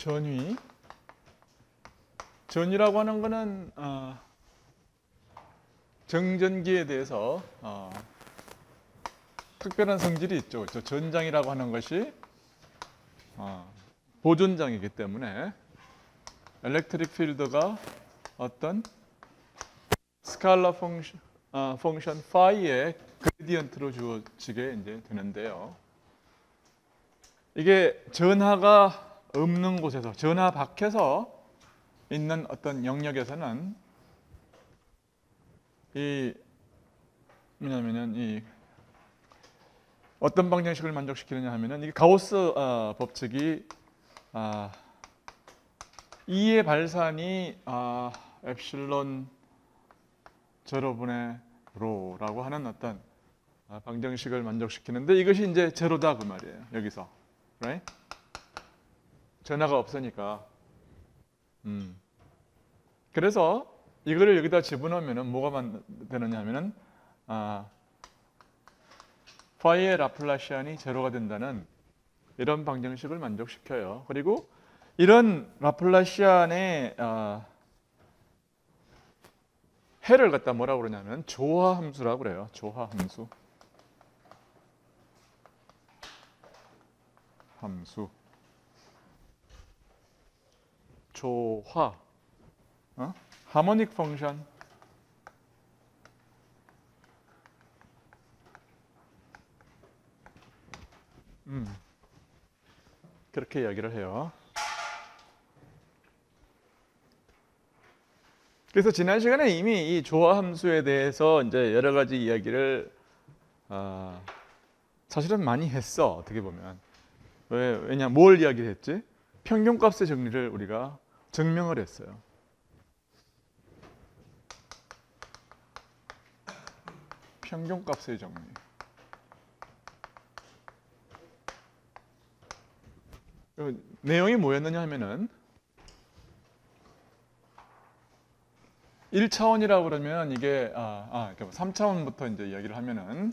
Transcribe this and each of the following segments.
전위. 전위라고 하는 거는 어, 정전기에 대해서 어, 특별한 성질이 있죠. 그렇죠? 전장이라고 하는 것이 어, 보존장이기 때문에 electric field가 어떤 scalar function 파이의 gradient로 주어지게 이제 되는데요. 이게 전하가 없는 곳에서 전하 밖에서 있는 어떤 영역에서는 이 뭐냐면은 이 어떤 방정식을 만족시키느냐 하면은 이게 가우스 어, 법칙이 아, E의 발산이 아, 엡실론 제로분의 로라고 하는 어떤 아, 방정식을 만족시키는데 이것이 이제 제로다 그 말이에요. 여기서. right? 전화가 없으니까. 음. 그래서 이거를 여기다 집어넣으면은 뭐가 만- 되느냐 하면은 아, 파이의 라플라시안이 제로가 된다는 이런 방정식을 만족시켜요. 그리고 이런 라플라시안의 아, 해를 갖다 뭐라고 그러냐면 조화 함수라고 그래요. 조화 함수. 함수. 조화. 어? 하모닉 펑션. 음. 그렇게 이야기를 해요. 그래서 지난 시간에 이미 이 조화 함수에 대해서 이제 여러 가지 이야기를 아, 사실은 많이 했어 어떻게 보면 왜 왜냐 뭘 이야기를 했지 평균값의 정리를 우리가 증명을 했어요. 평균값의 정리. 그 내용이 뭐였느냐 하면은 1차원이라고 그러면 이게 아, 아 그러니까 3차원부터 이제 이야기를 하면은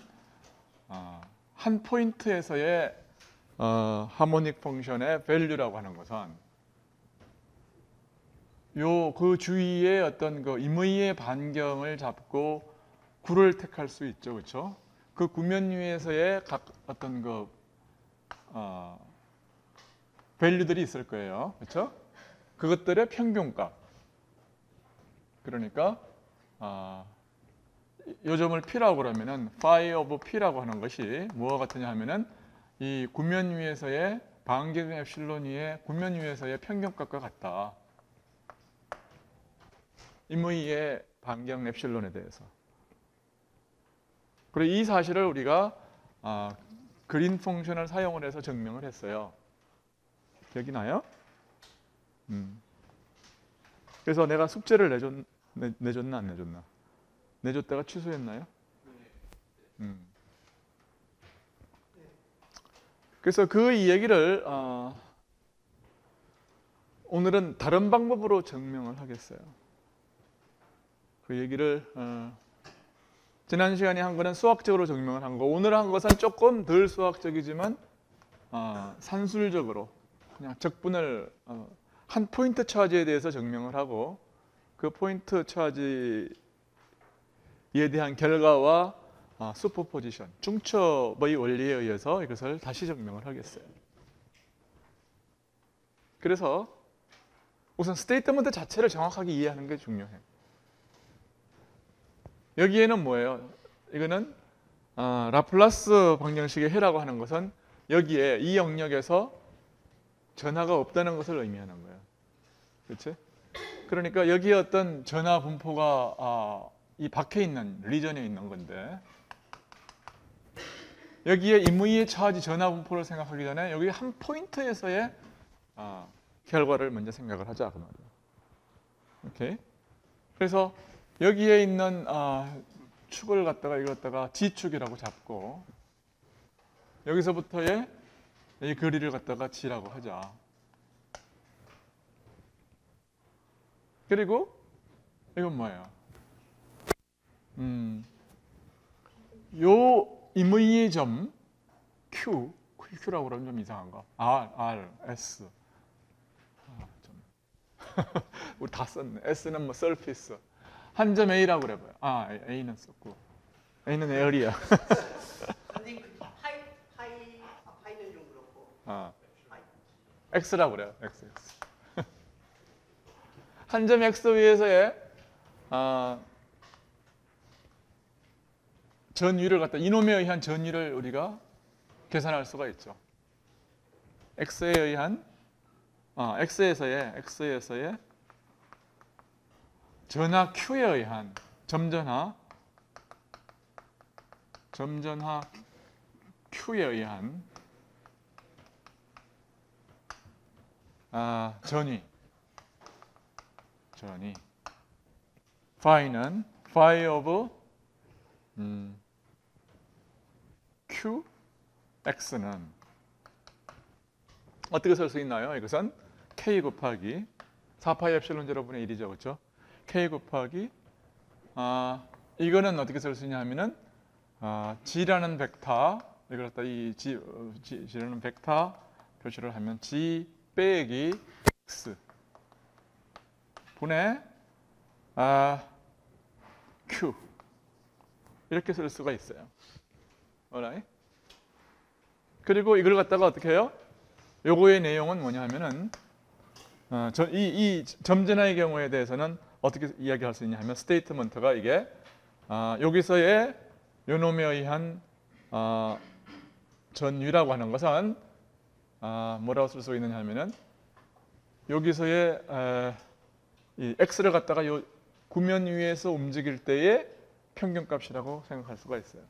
아, 한 포인트에서의 어, 하모닉 펑션의 value라고 하는 것은 요 그 주위에 어떤 그 임의의 반경을 잡고 구를 택할 수 있죠, 그렇죠? 그 구면 위에서의 각 어떤 그 어, value들이 있을 거예요, 그렇죠? 그것들의 평균값. 그러니까 아, 요점을 P라고 그러면은 phi of P라고 하는 것이 뭐와 같으냐 하면은 이 구면 위에서의 반경 엡실론 위의 구면 위에서의 평균값과 같다. 임의의 반경 엡실론에 대해서. 그리고 이 사실을 우리가 아, 그린 펑션을 사용을 해서 증명을 했어요. 기억이 나요? 음. 그래서 내가 숙제를 내줬, 내, 내줬나 안 내줬나? 내줬다가 취소했나요? 음. 그래서 그 이야기를 어, 오늘은 다른 방법으로 증명을 하겠어요. 그 얘기를 어, 지난 시간에 한 거는 수학적으로 증명을 한 거, 오늘 한 것은 조금 덜 수학적이지만 어, 산술적으로 그냥 적분을 어, 한 포인트 차지에 대해서 증명을 하고 그 포인트 차지에 대한 결과와 아, superposition, 중첩의 원리에 의해서 이것을 다시 증명을 하겠어요. 그래서 우선 statement 자체를 정확하게 이해하는 게 중요해요. 여기에는 뭐예요? 이거는 아, 라플라스 방정식의 해라고 하는 것은 여기에 이 영역에서 전하가 없다는 것을 의미하는 거예요. 그렇지? 그러니까 여기에 어떤 전하 분포가 아, 이 밖에 있는 리전에 있는 건데 여기에 임의의 차지 전하 분포를 생각하기 전에 여기 한 포인트에서의 아, 결과를 먼저 생각을 하자 그 말이에요. 오케이. 그래서 여기에 있는 아, 축을 갖다가 이거 갖다가 G축이라고 잡고 여기서부터의 이 거리를 갖다가 G라고 하자. 그리고 이건 뭐예요? 음, 요 임의의 점 Q, Q라고 그러면 좀 이상한가? R, R, S. 우리 다 썼네. S는 뭐 surface. 한 점 A라고 그래봐요. 아, A는 썼고. A는 에어리야. 선생님 그 파이 파이 아, 파이는 좀 그렇고 아, X라고 그래요. X, X. 한 점 X 위에서의 아, 전위를 갖다 이놈에 의한 전위를 우리가 계산할 수가 있죠. X에 의한 아, X에서의 X에서의 전하 Q에 의한 점전하 점전하 Q에 의한 아, 전위 전위 phi는 phi of 음, q x는 어떻게 쓸 수 있나요? 이것은 k 곱하기 4파이 엡실론 제로분의 1이죠, 그렇죠? K 곱하기 아 이거는 어떻게 쓸 수 있냐 하면은 아, g라는 벡터 이걸 갖다 이 g, 어, g g라는 벡터 표시를 하면 g 빼기 x 분의 아, q 이렇게 쓸 수가 있어요. alright? 그리고 이걸 갖다가 어떻게 해요? 요거의 내용은 뭐냐 하면은 어, 저, 이, 이 점진화의 경우에 대해서는 어떻게 이야기할 수 있냐 하면 스테이트먼트가 이게 아, 여기서의 요놈에 의한 아, 전위라고 하는 것은 아, 뭐라고 쓸 수 있느냐 하면은 여기서의 에, 이 x를 갖다가 요 구면 위에서 움직일 때의 평균값이라고 생각할 수가 있어요.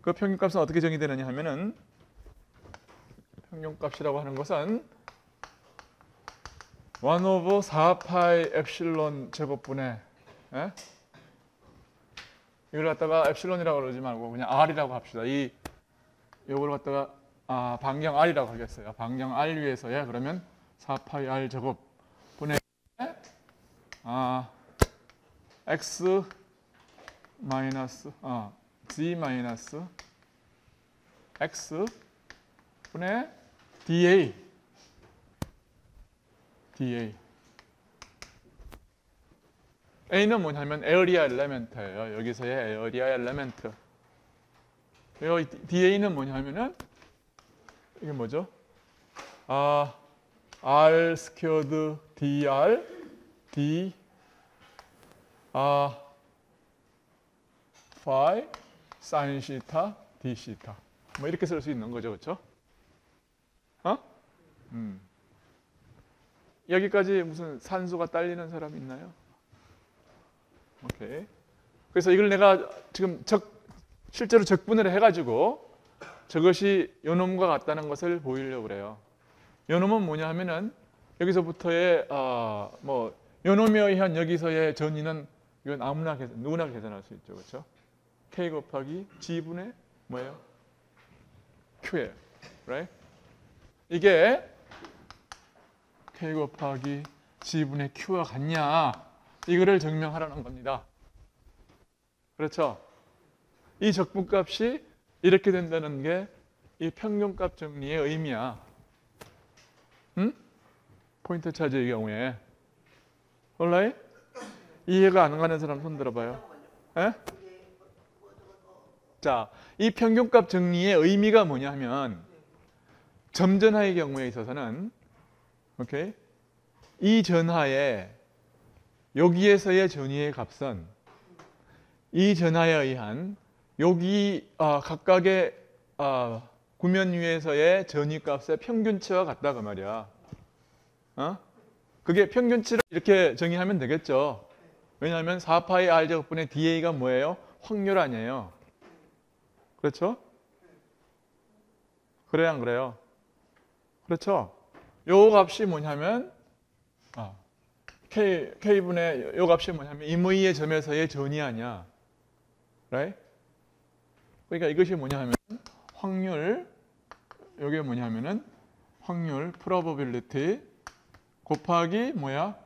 그 평균값은 어떻게 정의되느냐 하면은 평균값이라고 하는 것은 1 of 4파이 엡실론 제곱분의 에? 이걸 갖다가 엡실론이라고 그러지 말고 그냥 r이라고 합시다. 이 요걸 갖다가 아, 반경 r이라고 하겠어요. 반경 r 위에서야 그러면 4파이 r 제곱 분의 아, x 마이너스 아, z 마이너스 x 분의 dA dA A는 뭐냐면 에어리아 엘레멘트예요. 여기서의 에어리아 엘레멘트. 이 DA는 뭐냐면은 이게 뭐죠? 아 R square드 DR D 아 파이 사인 시타 D 시타 뭐 이렇게 쓸 수 있는 거죠, 그렇죠? 어? 음. 여기까지 무슨 산소가 딸리는 사람 있나요? 오케이. 그래서 이걸 내가 지금 적 실제로 적분을 해가지고 저것이 요놈과 같다는 것을 보이려고 그래요. 요놈은 뭐냐 하면은 여기서부터의 아, 뭐 요놈에 의한 여기서의 전위는 이건 아무나 계산, 누구나 계산할 수 있죠, 그렇죠? k 곱하기 g분의 뭐예요? q예요, right? 이게 k 곱하기 g분의 q와 같냐? 이거를 증명하라는 겁니다. 그렇죠? 이 적분값이 이렇게 된다는 게 이 평균값 정리의 의미야. 응? 포인트 차지의 경우에. 올라이? 이해가 안 가는 사람 손 들어봐요. 에? 자, 이 평균값 정리의 의미가 뭐냐 하면 점전하의 경우에 있어서는 오케이? 이 전하에 여기에서의 전위의 값은 이 전하에 의한 여기 아, 각각의 아, 구면 위에서의 전위 값의 평균치와 같다 그 말이야. 어? 그게 평균치를 이렇게 정의하면 되겠죠. 왜냐하면 4파이 r 제곱분의 DA가 뭐예요? 확률 아니에요. 그렇죠? 그래야 안 그래요? 그렇죠? 요 값이 뭐냐면 아, K, K분의 요 값이 뭐냐면 임의의 점에서의 전이 아니야. right? 그러니까 이것이 뭐냐 하면 확률 요게 뭐냐 하면은 확률 probability 곱하기 뭐야?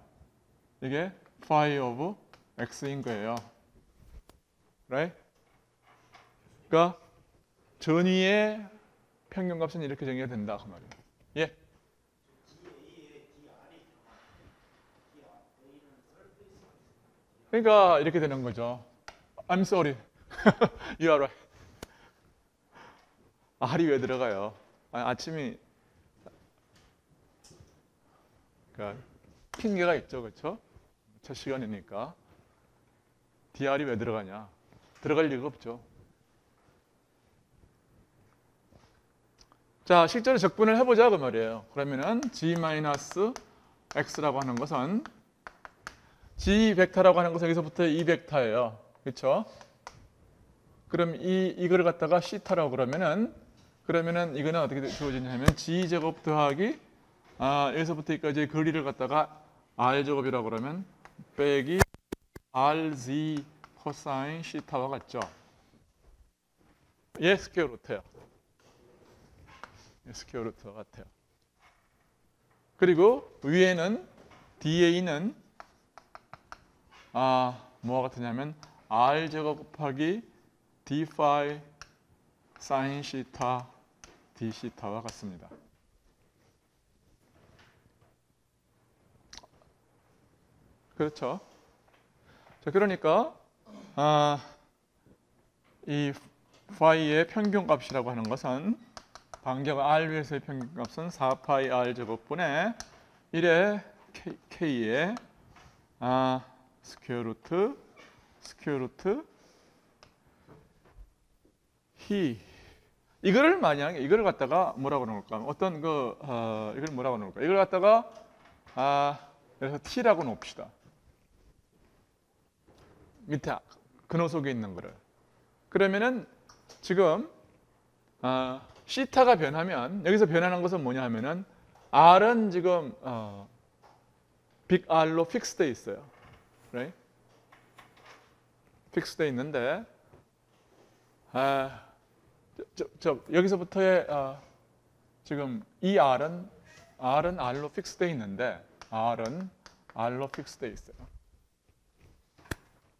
이게 phi of x인 거예요. right? 그러니까 전위의 평균값은 이렇게 정의가 된다 그 말이에요. 예. 그러니까 이렇게 되는 거죠. I'm sorry. you are right. 아, 할이 왜 들어가요? 아, 아침이 그러니까 핑계가 있죠, 그렇죠? 첫 시간이니까 DR이 왜 들어가냐? 들어갈 리가 없죠. 자, 실제로 적분을 해보자 그 말이에요. 그러면은 g-x라고 하는 것은 g 벡터라고 하는 것은 여기서부터 이 벡터예요. 그렇죠? 그럼 이 이거를 갖다가 시타라고 그러면은 그러면은 이거는 어떻게 주어지냐면 g 제곱 더하기 아, 여기서부터 여기까지 거리를 갖다가 r 제곱이라고 그러면 빼기 rz 코사인 시타와 같죠. 얘 square root예요. 얘 square root와 같아요. 그리고 위에는 DA는 아, 뭐와 같으냐면 r 제곱 곱하기 d 파이 사인 시타 d 시타와 같습니다. 그렇죠? 자, 그러니까 아, 이 파이의 평균값이라고 하는 것은 반경 r 위에서의 평균값은 4파이 r 제곱분의 1의 k, k의 아, square root square root 히 이거를 만약에 이거를 갖다가 뭐라고 놓을까? 어떤 그 어, 이걸 뭐라고 놓을까? 이걸 갖다가 아 그래서 t라고 놓읍시다. 밑에 근호 속에 있는 거를 그러면은 지금 아, 시타가 변하면 여기서 변하는 것은 뭐냐 하면은 r은 지금 어, 빅 R로 픽스돼 있어요. Right? fix돼 있는데 아, 저, 저, 여기서부터의 어, 지금 이 R은 R은 R로 fix돼 있는데 R은 R로 fix돼 있어요.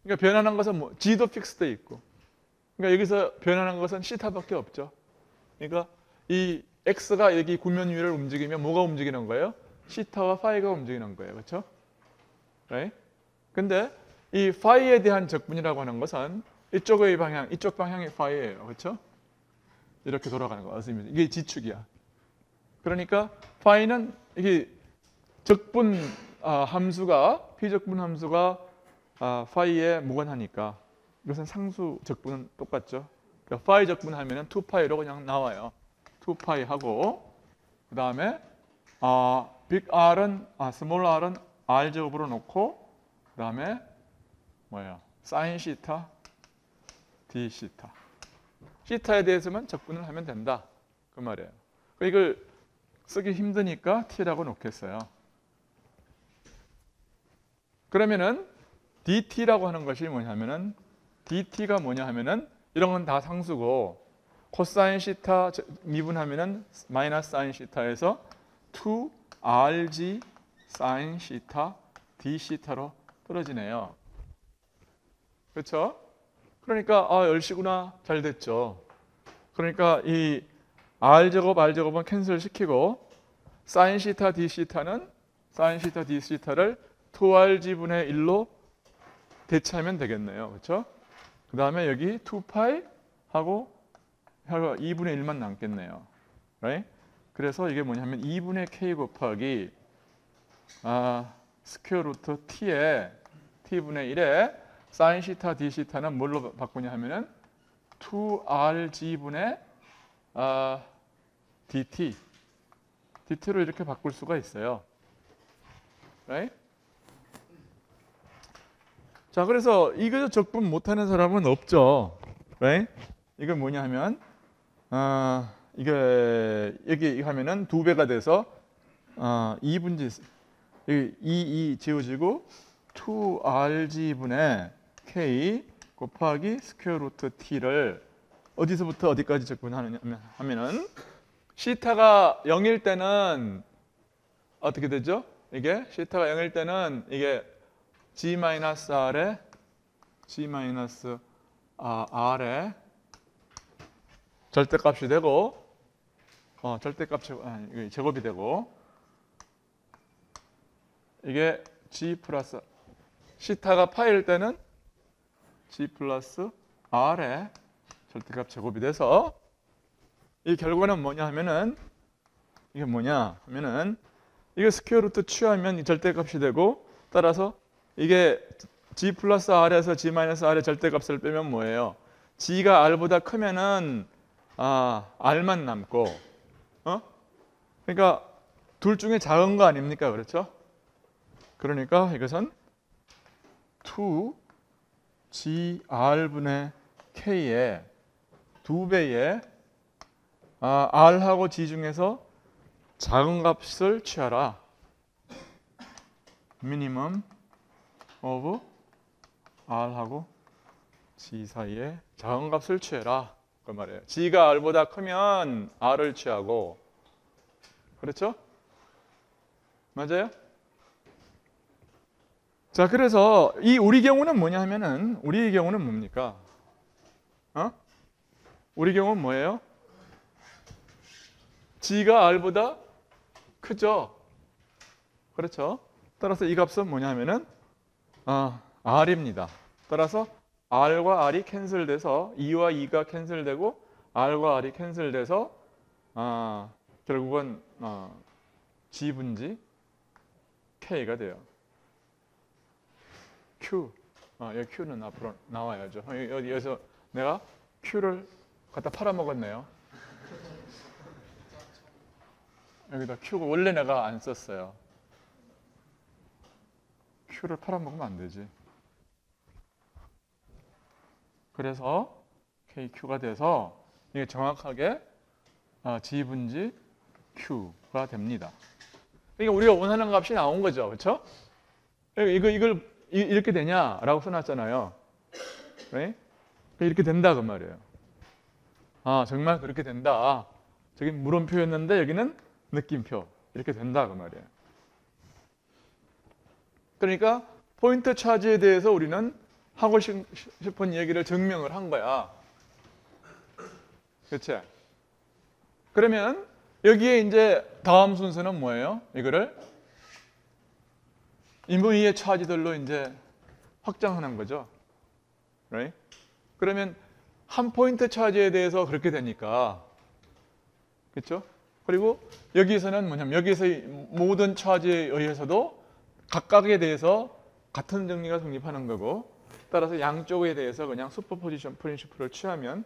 그러니까 변하는 것은 뭐 G도 fix돼 있고 그러니까 여기서 변하는 것은 시타밖에 없죠. 그러니까 이 X가 여기 구면 위를 움직이면 뭐가 움직이는 거예요? 시타와 파이가 움직이는 거예요. 그렇죠? right? 근데 이 파이에 대한 적분이라고 하는 것은 이쪽의 방향, 이쪽 방향이 파이예요. 그렇죠? 이렇게 돌아가는 거. earth입니다. 이게 지축이야. 그러니까 파이는 이게 적분 아, 함수가 비적분 함수가 아, 파이에 무관하니까 이것은 상수 적분은 똑같죠. 그러니까 파이 적분 하면은 2파이로 그냥 나와요. 2파이 하고 그 다음에 아, big R은 아, small R은 R 제곱으로 놓고 그 다음에 뭐예요? 사인 시타 D 시타 시타에 대해서만 적분을 하면 된다 그 말이에요. 이걸 쓰기 힘드니까 T라고 놓겠어요. 그러면은 DT라고 하는 것이 뭐냐면은 DT가 뭐냐 하면은 이런 건 다 상수고 코사인 시타 미분하면은 마이너스 사인 시타에서 2RG 사인 시타 D 시타로 떨어지네요. 그렇죠? 그러니까 아, 10시구나. 잘 됐죠. 그러니까 이 R 제곱 R 제곱은 캔슬 시키고 사인 시타 D 시타는 사인 시타 D 시타를 2RG 분의 1로 대체하면 되겠네요. 그렇죠? 그 다음에 여기 2파이 하고 2분의 1만 남겠네요. right? 그래서 이게 뭐냐면 2분의 k 곱하기 아, square root t의 t분의 1에 사인 시타 d 시타는 뭘로 바꾸냐 하면은 2rg분의 아, dt dt로 이렇게 바꿀 수가 있어요. right? 자, 그래서 이거 적분 못하는 사람은 없죠. right? 이건 뭐냐 하면 아, 이게 여기 하면은 두 배가 돼서 어, 2분지 이 2, 2 지워지고 2rg분의 k 곱하기 square root t를 어디서부터 어디까지 적분하느냐 하면은 시타가 0일 때는 어떻게 되죠? 이게 시타가 0일 때는 이게 g-r에 g-r에 절대값이 되고 어, 절대값이 아니, 이게 제곱이 되고 이게 g 플러스 시타가 파일 때는 G 플러스 R의 절대값 제곱이 돼서 이 결과는 뭐냐 하면은 이게 뭐냐 하면은 이게 square root 취하면 이 절대값이 되고 따라서 이게 G 플러스 R에서 G 마이너스 R의 절대값을 빼면 뭐예요? G가 R보다 크면은 아 R만 남고 어? 그러니까 둘 중에 작은 거 아닙니까? 그렇죠? 그러니까 이것은 2 GR분의 K의 두 배의 아, R하고 G 중에서 작은 값을 취하라. minimum of R하고 G 사이에 작은 값을 취해라. 그 말이에요. G가 R보다 크면 R을 취하고 그렇죠? 맞아요? 자, 그래서 이 우리 경우는 뭐냐 하면은 우리 경우는 뭡니까? 어? 우리 경우는 뭐예요? G가 R보다 크죠? 그렇죠? 따라서 이 값은 뭐냐 하면은 아, R입니다. 따라서 R과 R이 캔슬돼서 2와 2가 캔슬되고 R과 R이 캔슬돼서 아, 결국은 어, G 분지 K가 돼요. Q. 아, 여기 Q는 앞으로 나와야죠. 어, 여기, 여기- 여기서 내가 Q를 갖다 팔아먹었네요. 여기다 Q가 원래 내가 안 썼어요. Q를 팔아먹으면 안 되지. 그래서 KQ가 돼서 이게 정확하게 아, G 분지 Q가 됩니다. 그러니까 우리가 원하는 값이 나온 거죠, 그렇죠? 이거 이걸 이- 이렇게 되냐라고 써놨잖아요. right? 이렇게 된다 그 말이에요. 아 정말 그렇게 된다. 저기 물음표였는데 여기는 느낌표 이렇게 된다 그 말이에요. 그러니까 포인트 차지에 대해서 우리는 하고 싶- 싶은 얘기를 증명을 한 거야. 그렇지? 그러면 여기에 이제 다음 순서는 뭐예요? 이거를 인분위의 차지들로 이제 확장하는 거죠. right? 그러면 한 포인트 차지에 대해서 그렇게 되니까 그렇죠? 그리고 여기서는 뭐냐면 여기서 이 모든 차지에 의해서도 각각에 대해서 같은 정리가 성립하는 거고 따라서 양쪽에 대해서 그냥 슈퍼포지션 프린시플을 취하면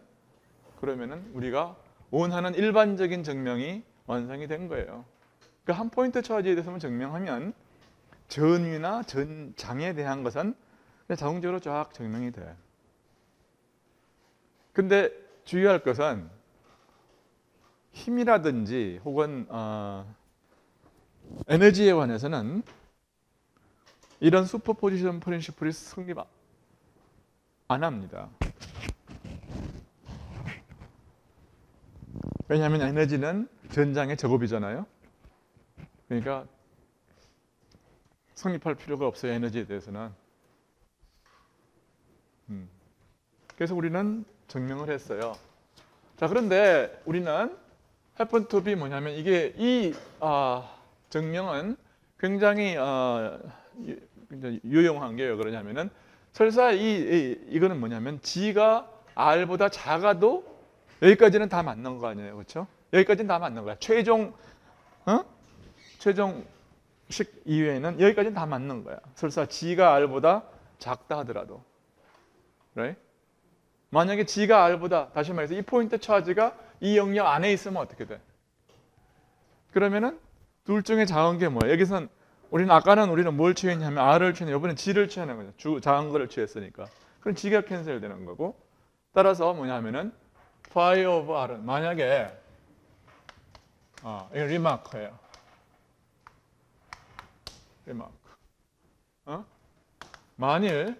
그러면은 우리가 원하는 일반적인 증명이 완성이 된 거예요. 그한 포인트 차지에 대해서만 증명하면 전위나 전장에 대한 것은 자동적으로 쫙 증명이 돼. 근데 주의할 것은 힘이라든지 혹은 어, 에너지에 관해서는 이런 슈퍼포지션 프린시플이 성립 안 합니다. 왜냐하면 에너지는 전장의 제곱이잖아요. 그러니까 성립할 필요가 없어요. 에너지에 대해서는. 음. 그래서 우리는 증명을 했어요. 자 그런데 우리는 happen to be 뭐냐면 이게 이 아, 증명은 굉장히 어, 유- 굉장히 유용한 게왜 그러냐면은 설사 이, 이 이거는 뭐냐면 G가 R보다 작아도 여기까지는 다 맞는 거 아니에요, 그렇죠? 여기까지는 다 맞는 거야. 최종 어? 최종 식 이외에는 여기까지는 다 맞는 거야. 설사 G가 R보다 작다 하더라도, right? 만약에 G가 R보다 다시 말해서 이 point charge가 이 영역 안에 있으면 어떻게 돼? 그러면은 둘 중에 작은 게 뭐야? 여기선 우리는 아까는 우리는 뭘 취했냐면 R을 취했는데 이번엔 G를 취하는 거죠. 주 작은 거를 취했으니까. 그럼 G가 cancel되는 거고. 따라서 뭐냐면은 phi of R은 만약에 아, 이거 remark예요. remark. 어? 만일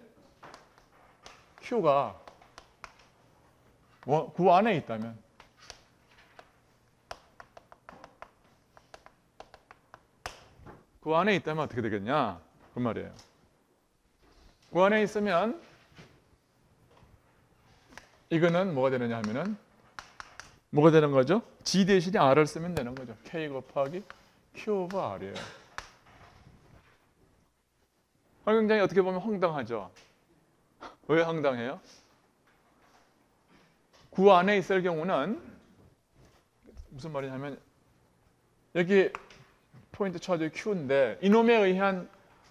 Q가 원- 구 안에 있다면 구 안에 있다면 어떻게 되겠냐? 그 말이에요. 구 안에 있으면 이거는 뭐가 되느냐 하면은 뭐가 되는 거죠? G 대신에 R을 쓰면 되는 거죠. K 곱하기 Q over R이에요. 굉장히 어떻게 보면 황당하죠. 왜 황당해요? 구 안에 있을 경우는 무슨 말이냐면 여기 point charge Q인데 이놈에 의한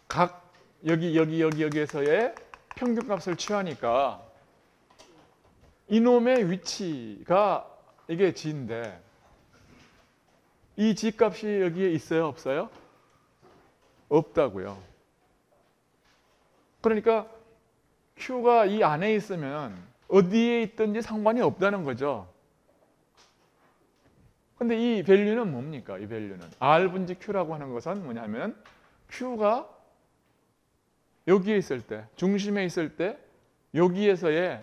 각 여기 여기 여기 여기에서의 평균값을 취하니까 이놈의 위치가 이게 G인데 이 G 값이 여기에 있어요 없어요? 없다고요. 그러니까 Q가 이 안에 있으면 어디에 있든지 상관이 없다는 거죠. 근데 이 밸류는 뭡니까? 이 밸류는 R 분지 Q라고 하는 것은 뭐냐면 Q가 여기에 있을 때, 중심에 있을 때 여기에서의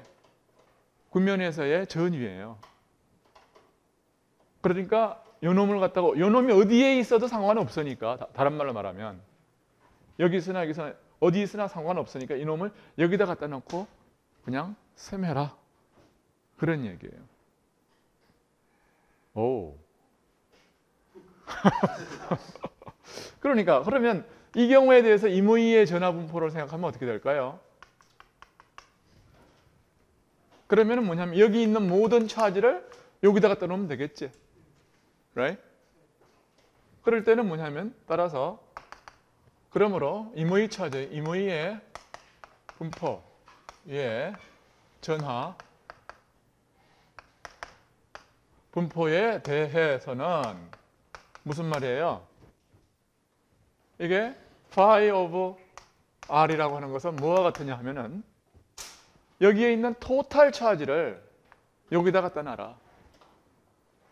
구면에서의 전위예요. 그러니까 요놈을 갖다가 요놈이 어디에 있어도 상관없으니까 다- 다른 말로 말하면 여기 있으나 여기 있으나 어디 있으나 상관없으니까 이놈을 여기다 갖다 놓고 그냥 셈해라 그런 얘기예요. 오. 그러니까 그러면 이 경우에 대해서 이무이의 전화분포를 생각하면 어떻게 될까요? 그러면은 뭐냐면 여기 있는 모든 차지를 여기다 갖다 놓으면 되겠지. right? 그럴 때는 뭐냐면 따라서 그러므로 이무이 차지, 이무이의 분포의 전화 분포에 대해서는 무슨 말이에요? 이게 phi of r이라고 하는 것은 뭐와 같으냐 하면은 여기에 있는 토탈 차지를 여기다 갖다 놔라.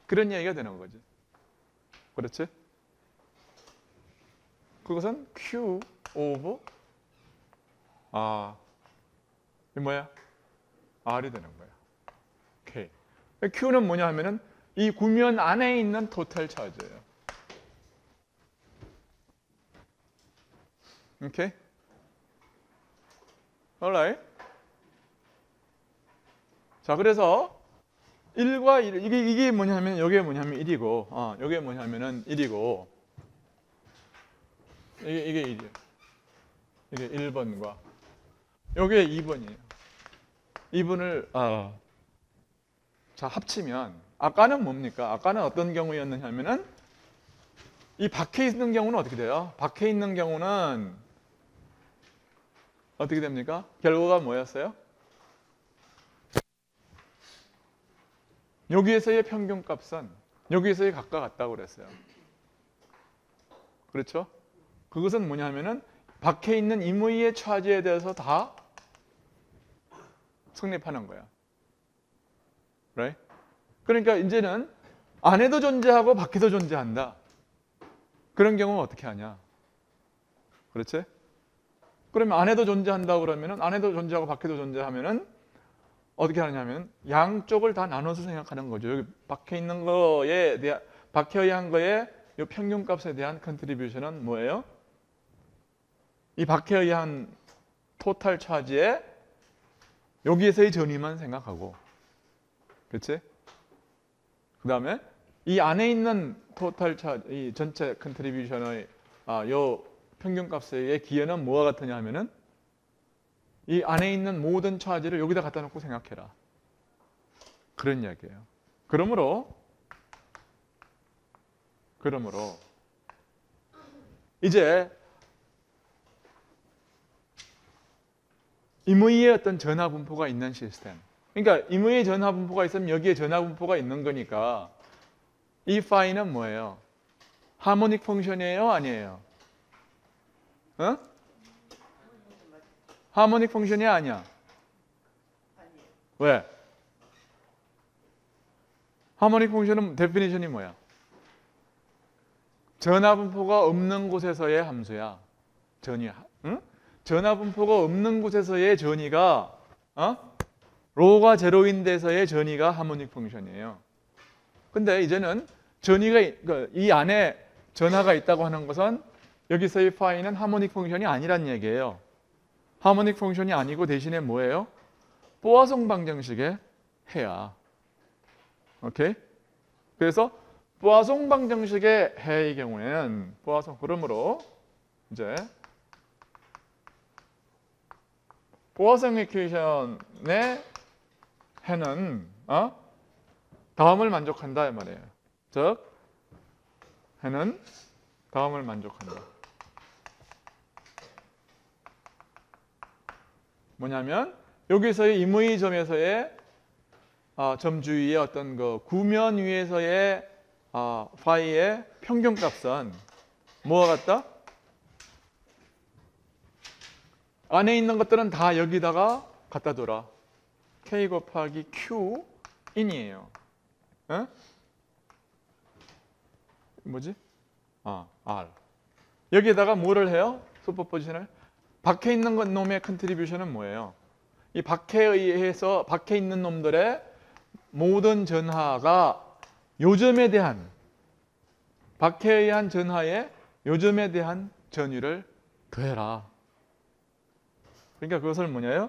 그런 얘기가 되는 거지. 그렇지? 그것은 Q of 아, 이 뭐야? R이 되는 거야. 오케이. Q는 뭐냐 하면은 이 구면 안에 있는 토탈 차지예요. 오케이? alright. 자, 그래서 1과 1 이게 이게 뭐냐면 이게 뭐냐면 1이고 어, 이게 뭐냐면은 1이고 이게 이게 1이에요. 이게 1번과 이게 2번이에요. 2번을 아, 자, 합치면 아까는 뭡니까? 아까는 어떤 경우였느냐면은 이 밖에 있는 경우는 어떻게 돼요? 밖에 있는 경우는 어떻게 됩니까? 결과가 뭐였어요? 여기에서의 평균값은 여기에서의 각과 같다고 그랬어요. 그렇죠? 그것은 뭐냐면은 밖에 있는 임의의 차지에 대해서 다 성립하는 거야. right? 그러니까 이제는 안에도 존재하고 밖에도 존재한다. 그런 경우는 어떻게 하냐? 그렇지? 그러면 안에도 존재한다 그러면은 안에도 존재하고 밖에도 존재하면은 어떻게 하냐면 양쪽을 다 나눠서 생각하는 거죠. 여기 밖에 있는 거에 대한 밖에 의한 거에 이 평균값에 대한 contribution은 뭐예요? 이 밖에 의한 토탈 차지에 여기에서의 전위만 생각하고 그렇지? 그 다음에 이 안에 있는 total cha, 이 전체 contribution의 아, 요 평균값의 기여는 뭐와 같으냐 하면은 이 안에 있는 모든 차지를 여기다 갖다 놓고 생각해라. 그런 이야기예요. 그러므로 그러므로 이제 임의의 어떤 전화 분포가 있는 시스템. 그러니까 임의의 전화 분포가 있으면 여기에 전화 분포가 있는 거니까 이 파이는 뭐예요? 하모닉 펑션이에요, 아니에요? 어? harmonic function이 아니야. 왜? harmonic function은 definition이 뭐야? 전하 분포가 없는 곳에서의 함수야. 전위. 응? 전하 분포가 없는 곳에서의 전위가 어? rho가 제로인 데서의 전위가 harmonic function이에요. 근데 이제는 전위가 이- 그이 안에 전하가 있다고 하는 것은 여기서의 파이는 하모닉 펑션이 아니란 얘기예요. 하모닉 펑션이 아니고 대신에 뭐예요? 보아송 방정식의 해야. 오케이? 그래서 보아송 방정식의 해의 경우에는 보아송 그러므로 이제 보아성 이퀘이션의 해는 어? 다음을 만족한다 이 말이에요. 즉 해는 다음을 만족한다. 뭐냐면 여기서의 임의 점에서의 아, 점 주위의 어떤 그 구면 위에서의 아, 파이의 평균값은 뭐와 같다? 안에 있는 것들은 다 여기다가 갖다 둬라. k 곱하기 q in이에요. 에? 뭐지? 아, r. 여기에다가 뭐를 해요? 슈퍼포지션을? 밖에 있는 것 놈의 contribution은 뭐예요? 이 밖에 의해서 밖에 있는 놈들의 모든 전하가 요점에 대한 밖에 의한 전하의 요점에 대한 전위를 더해라. 그러니까 그것을 뭐냐요?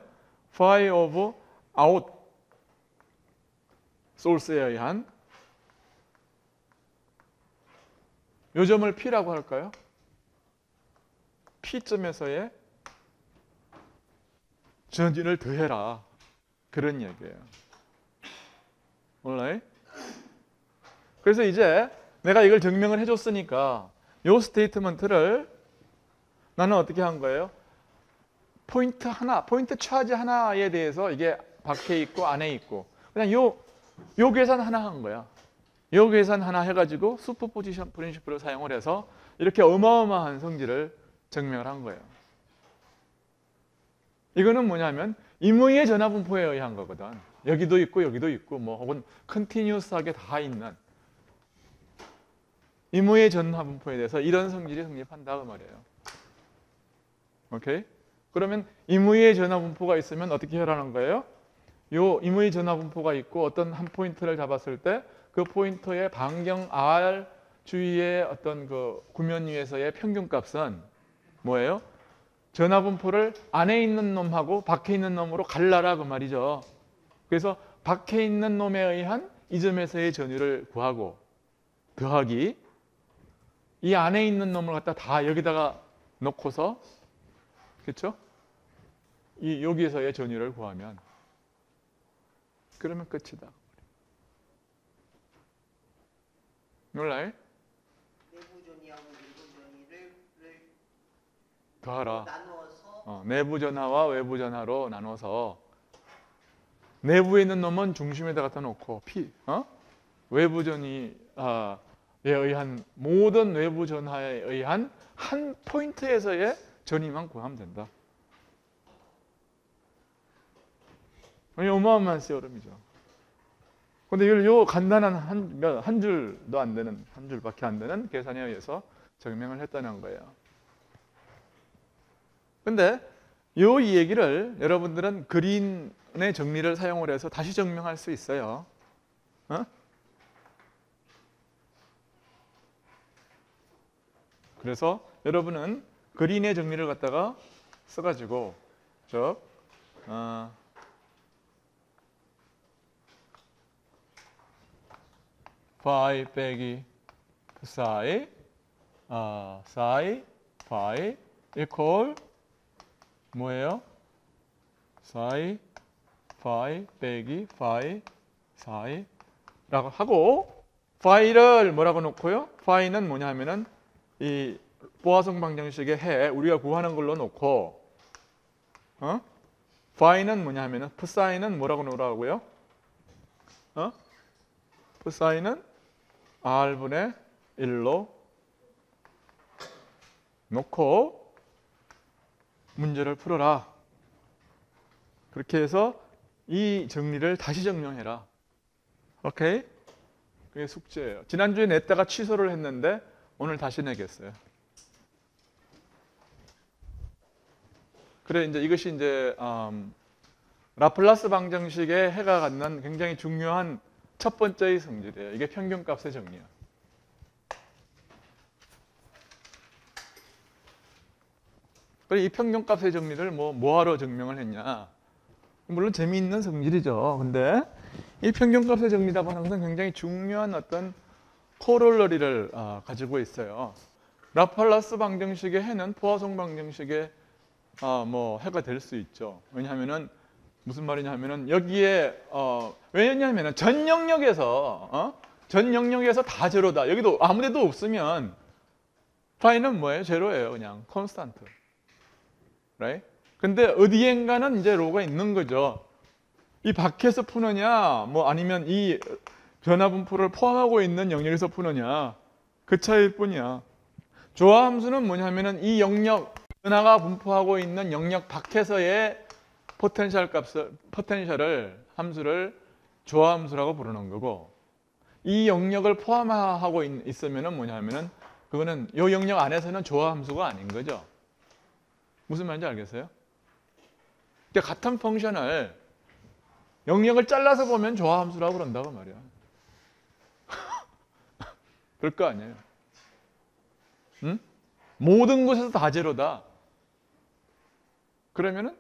phi of out source에 의한 요점을 p라고 할까요? p점에서의 전진을 더해라. 그런 얘기예요. 몰라요? 그래서 이제 내가 이걸 증명을 해줬으니까 요 statement를 나는 어떻게 한 거예요? 포인트 하나, point charge 하나에 대해서 이게 밖에 있고 안에 있고 그냥 요, 요 계산 하나 한 거야. 요 계산 하나 해가지고 superposition principle을 사용을 해서 이렇게 어마어마한 성질을 증명을 한 거예요. 이거는 뭐냐면 임의의 전하분포에 의한 거거든. 여기도 있고 여기도 있고 뭐 혹은 continuous하게 다 있는 임의의 전하분포에 대해서 이런 성질이 성립한다 그 말이에요. 오케이? 그러면 임의의 전하분포가 있으면 어떻게 하라는 거예요? 요 임의 전하분포가 있고 어떤 한 포인트를 잡았을 때 그 포인트의 반경 r 주위의 어떤 그 구면 위에서의 평균값은 뭐예요? 전하분포를 안에 있는 놈하고 밖에 있는 놈으로 갈라라 그 말이죠. 그래서 밖에 있는 놈에 의한 이 점에서의 전위를 구하고 더하기 이 안에 있는 놈을 갖다 다 여기다가 놓고서 그렇죠? 이 여기에서의 전위를 구하면 그러면 끝이다. 전이를 더하라. 어, 내부 전하와 외부 전하로 나눠서 내부에 있는 놈은 중심에다 갖다 놓고 피, 어? 외부 전이에 의한 모든 외부 전하에 의한 한 포인트에서의 전이만 구하면 된다. 어마어마한 세어름이죠. 근데 이걸 요 간단한 한, 몇- 한 줄도 안 되는 한 줄밖에 안 되는 계산에 의해서 증명을 했다는 거예요. 근데 요 이 얘기를 여러분들은 그린의 정리를 사용을 해서 다시 증명할 수 있어요. 어? 그래서 여러분은 그린의 정리를 갖다가 써가지고 즉 어, 파이 빼기 사이 아 사이 파이 이퀄 뭐예요? 사이 파이 빼기 파이 사이 라고 하고 파이를 뭐라고 놓고요? 파이는 뭐냐 하면은 이 보아성 방정식의 해 우리가 구하는 걸로 놓고 어? 파이는 뭐냐 하면은 프사이는 뭐라고 놓으라고요? 어? 프사이는 r분의 1로 놓고 문제를 풀어라. 그렇게 해서 이 정리를 다시 증명해라. 오케이? 그게 숙제예요. 지난주에 냈다가 취소를 했는데 오늘 다시 내겠어요. 그래 이제 이것이 이제 음, 라플라스 방정식의 해가 갖는 굉장히 중요한 첫 번째의 성질이에요. 이게 평균값의 정리야. 그래 이 평균값의 정리를 뭐 뭐하러 증명을 했냐? 물론 재미있는 성질이죠. 근데 이 평균값의 하는 것은 굉장히 중요한 어떤 corollary를 아, 가지고 있어요. 라플라스 방정식의 해는 푸아송 방정식의 아, 뭐 해가 될 수 있죠. 왜냐하면은 무슨 말이냐면은 여기에 어, 왜냐하면은 전 영역에서 어? 전 영역에서 다 제로다. 여기도 아무데도 없으면 파이는 뭐예요? 제로예요. 그냥 콘스탄트. right? 근데 어디엔가는 이제 로가 있는 거죠. 이 밖에서 푸느냐, 뭐 아니면 이 변화 분포를 포함하고 있는 영역에서 푸느냐 그 차이일 뿐이야. 조화 함수는 뭐냐면은 이 영역 전하가 분포하고 있는 영역 밖에서의 potential 값을 potential을 함수를 조화 함수라고 부르는 거고 이 영역을 포함하고 있, 있으면은 뭐냐면은 그거는 이 영역 안에서는 조화 함수가 아닌 거죠. 무슨 말인지 알겠어요? 그러니까 같은 function을 영역을 잘라서 보면 조화 함수라고 그런다고 말이야. 그럴 거 아니에요. 응? 모든 곳에서 다 제로다. 그러면은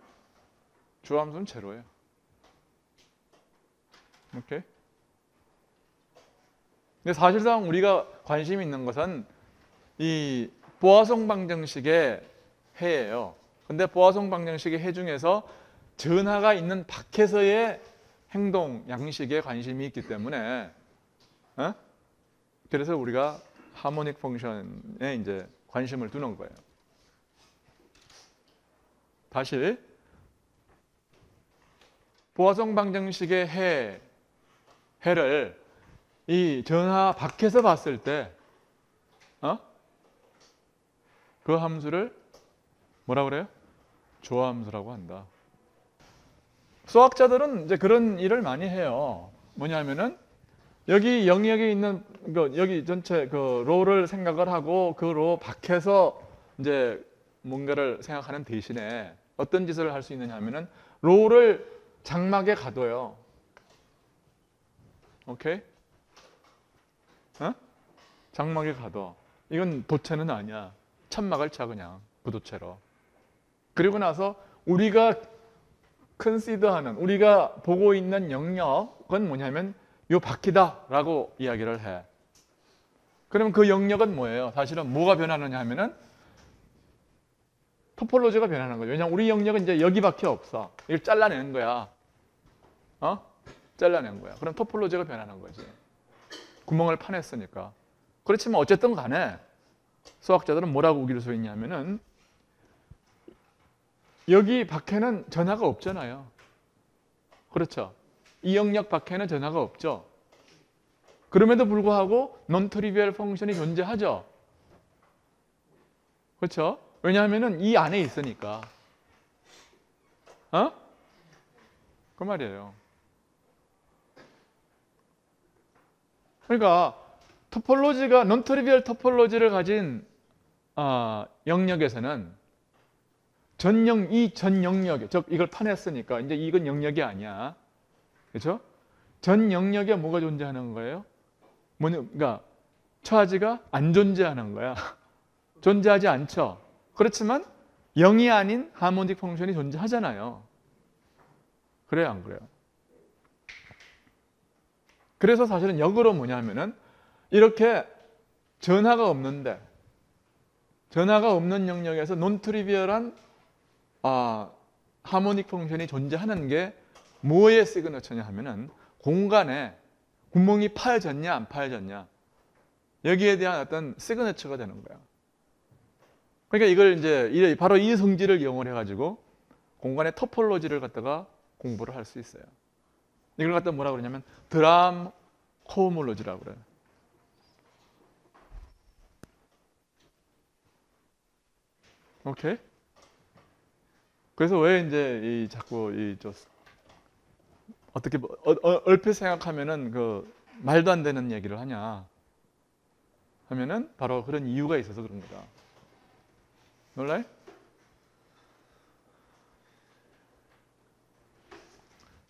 조함수는 제로예요. 오케이? 근데 사실상 우리가 관심 있는 것은 이 보아송 방정식의 해예요. 근데 보아송 방정식의 해 중에서 전하가 있는 밖에서의 행동 양식에 관심이 있기 때문에 어? 그래서 우리가 하모닉 펑션에 이제 관심을 두는 거예요. 다시 보아성 방정식의 해 해를 이 전하 밖에서 봤을 때 어? 그 함수를 뭐라 그래요? 조함수라고 한다. 수학자들은 이제 그런 일을 많이 해요. 뭐냐면은 여기 영역에 있는 그 여기 전체 그 로를 생각을 하고 그 로 밖에서 이제 뭔가를 생각하는 대신에 어떤 짓을 할 수 있느냐 하면은 로를 장막에 가둬요. 오케이? 어? 장막에 가둬. 이건 도체는 아니야. 천막을 차 그냥 부도체로. 그리고 나서 우리가 컨시더하는 우리가 보고 있는 영역은 뭐냐면 요 바퀴다라고 이야기를 해. 그러면 그 영역은 뭐예요? 사실은 뭐가 변하느냐 하면은 토폴로지가 변하는 거죠. 왜냐하면 우리 영역은 이제 여기밖에 없어. 이걸 잘라내는 거야. 어? 잘라낸 거야. 그럼 토폴로지가 변하는 거지. 구멍을 파냈으니까. 그렇지만 어쨌든 간에 수학자들은 뭐라고 우길 수 있냐면은 여기 밖에는 전하가 없잖아요. 그렇죠. 이 영역 밖에는 전하가 없죠. 그럼에도 불구하고 non 트리비얼 펑션이 존재하죠. 그렇죠? 왜냐하면은 이 안에 있으니까. 어? 그 말이에요. 그러니까 토폴로지가 non 트리비얼 토폴로지를 가진 아, 영역에서는 전영 이 전 영역에 즉 이걸 파냈으니까 이제 이건 영역이 아니야. 그렇죠? 전 영역에 뭐가 존재하는 거예요? 뭐냐, 그러니까 charge가 안 존재하는 거야. 존재하지 않죠. 그렇지만 0이 아닌 하모닉 펑션이 존재하잖아요. 그래요, 안 그래요? 그래서 사실은 역으로 뭐냐면은 이렇게 전하가 없는데 전하가 없는 영역에서 논트리비얼한 아, 하모닉 펑션이 존재하는 게 뭐의 시그너처냐 하면은 공간에 구멍이 파여졌냐 안 파여졌냐 여기에 대한 어떤 시그너처가 되는 거야. 그러니까 이걸 이제 바로 이 성질을 이용을 해가지고 공간의 토폴로지를 갖다가 공부를 할 수 있어요. 이걸 갖다 뭐라 그러냐면 드람 코모로지라고 그래요. 오케이? 그래서 왜 이제 이 자꾸 이저 어떻게 뭐- 어, 어, 얼핏 생각하면은 그 말도 안 되는 얘기를 하냐 하면은 바로 그런 이유가 있어서 그런 거다. 놀라요?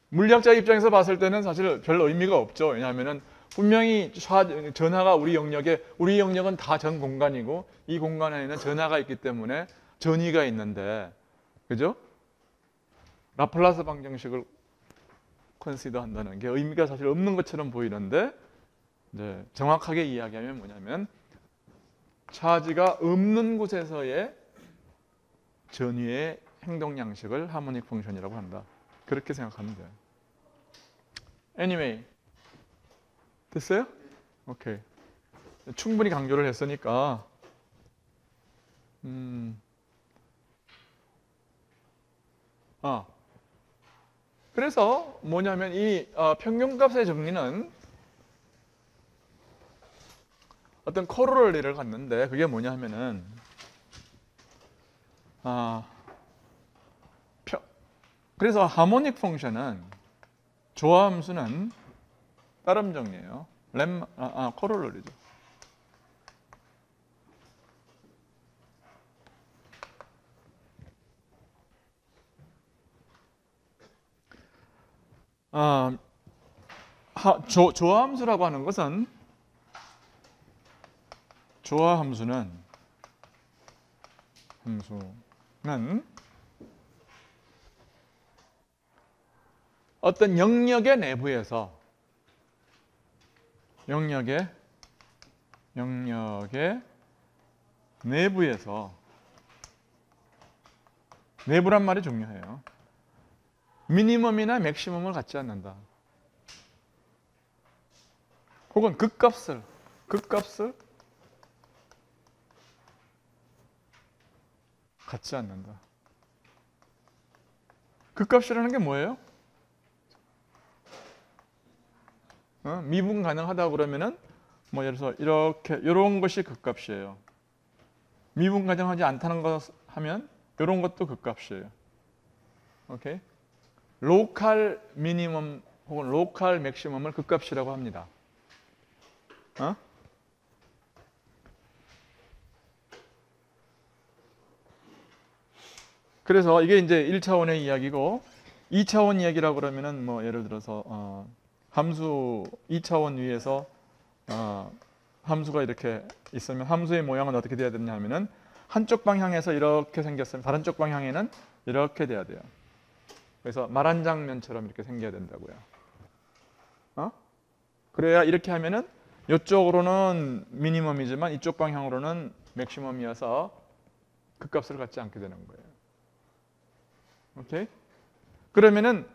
물리학자 입장에서 봤을 때는 사실 별 의미가 없죠. 왜냐하면은 분명히 좌- 전하가 우리 영역에 우리 영역은 다 전 공간이고 이 공간 안에는 전하가 있기 때문에 전위가 있는데 그죠? 라플라스 방정식을 컨시더 한다는 게 의미가 사실 없는 것처럼 보이는데 정확하게 이야기하면 뭐냐면 차지가 없는 곳에서의 전위의 행동 양식을 하모닉 펑션이라고 한다. 그렇게 생각하면 돼요. Anyway, 됐어요? 오케이. 충분히 강조를 했으니까 음. 아. 그래서 뭐냐면 이 어, 평균값의 정리는 어떤 코로럴리를 갖는데 그게 뭐냐 하면은 아 평- 그래서 하모닉 펑션은 조화함수는 따름 정리예요. 렘 아, 아 코로럴리죠. 아, 하, 조, 조화함수라고 하는 것은 조화함수는 함수 는 어떤 영역의 내부에서 영역의 영역의 내부에서 내부란 말이 중요해요. 미니멈이나 맥시멈을 갖지 않는다. 혹은 극값을 극값을 갖지 않는다. 극값이라는 게 뭐예요? 어? 미분 가능하다 그러면은 뭐 예를 들어서 이렇게 이런 것이 극값이에요. 미분 가능하지 않다는 것 하면 이런 것도 극값이에요. 오케이? local minimum 혹은 local maximum을 극값이라고 합니다. 어? 그래서 이게 이제 1차원의 이야기고 2차원 이야기라고 그러면은 뭐 예를 들어서 어, 함수 2차원 위에서 어, 함수가 이렇게 있으면 함수의 모양은 어떻게 돼야 되냐 하면은 한쪽 방향에서 이렇게 생겼으면 다른 쪽 방향에는 이렇게 돼야 돼요. 그래서 말한 장면처럼 이렇게 생겨야 된다고요. 어? 그래야 이렇게 하면은 이쪽으로는 미니멈이지만 이쪽 방향으로는 맥시멈이어서 극값을 갖지 않게 되는 거예요. 오케이? 그러면은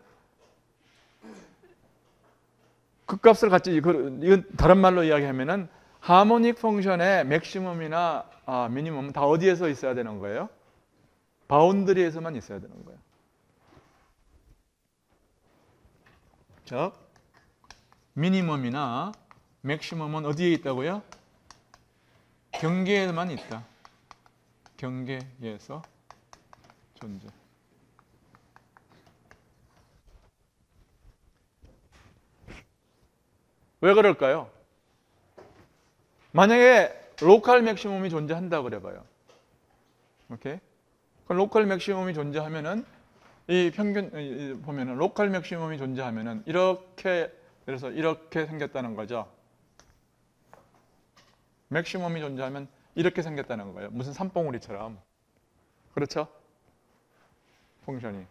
극값을 갖지 그- 이건 다른 말로 이야기하면은 harmonic function의 maximum이나 아, minimum은 다 어디에서 있어야 되는 거예요? boundary에서만 있어야 되는 거예요. 즉 minimum이나 maximum은 어디에 있다고요? 경계에만 있다. 경계에서 존재. 왜 그럴까요? 만약에 local maximum이 존재한다 그래봐요. 오케이? 그 local maximum이 존재하면은 이 평균 보면은 local maximum이 존재하면은 이렇게 그래서 이렇게 생겼다는 거죠. maximum이 존재하면 이렇게 생겼다는 거예요. 무슨 산봉우리처럼. 그렇죠? function이.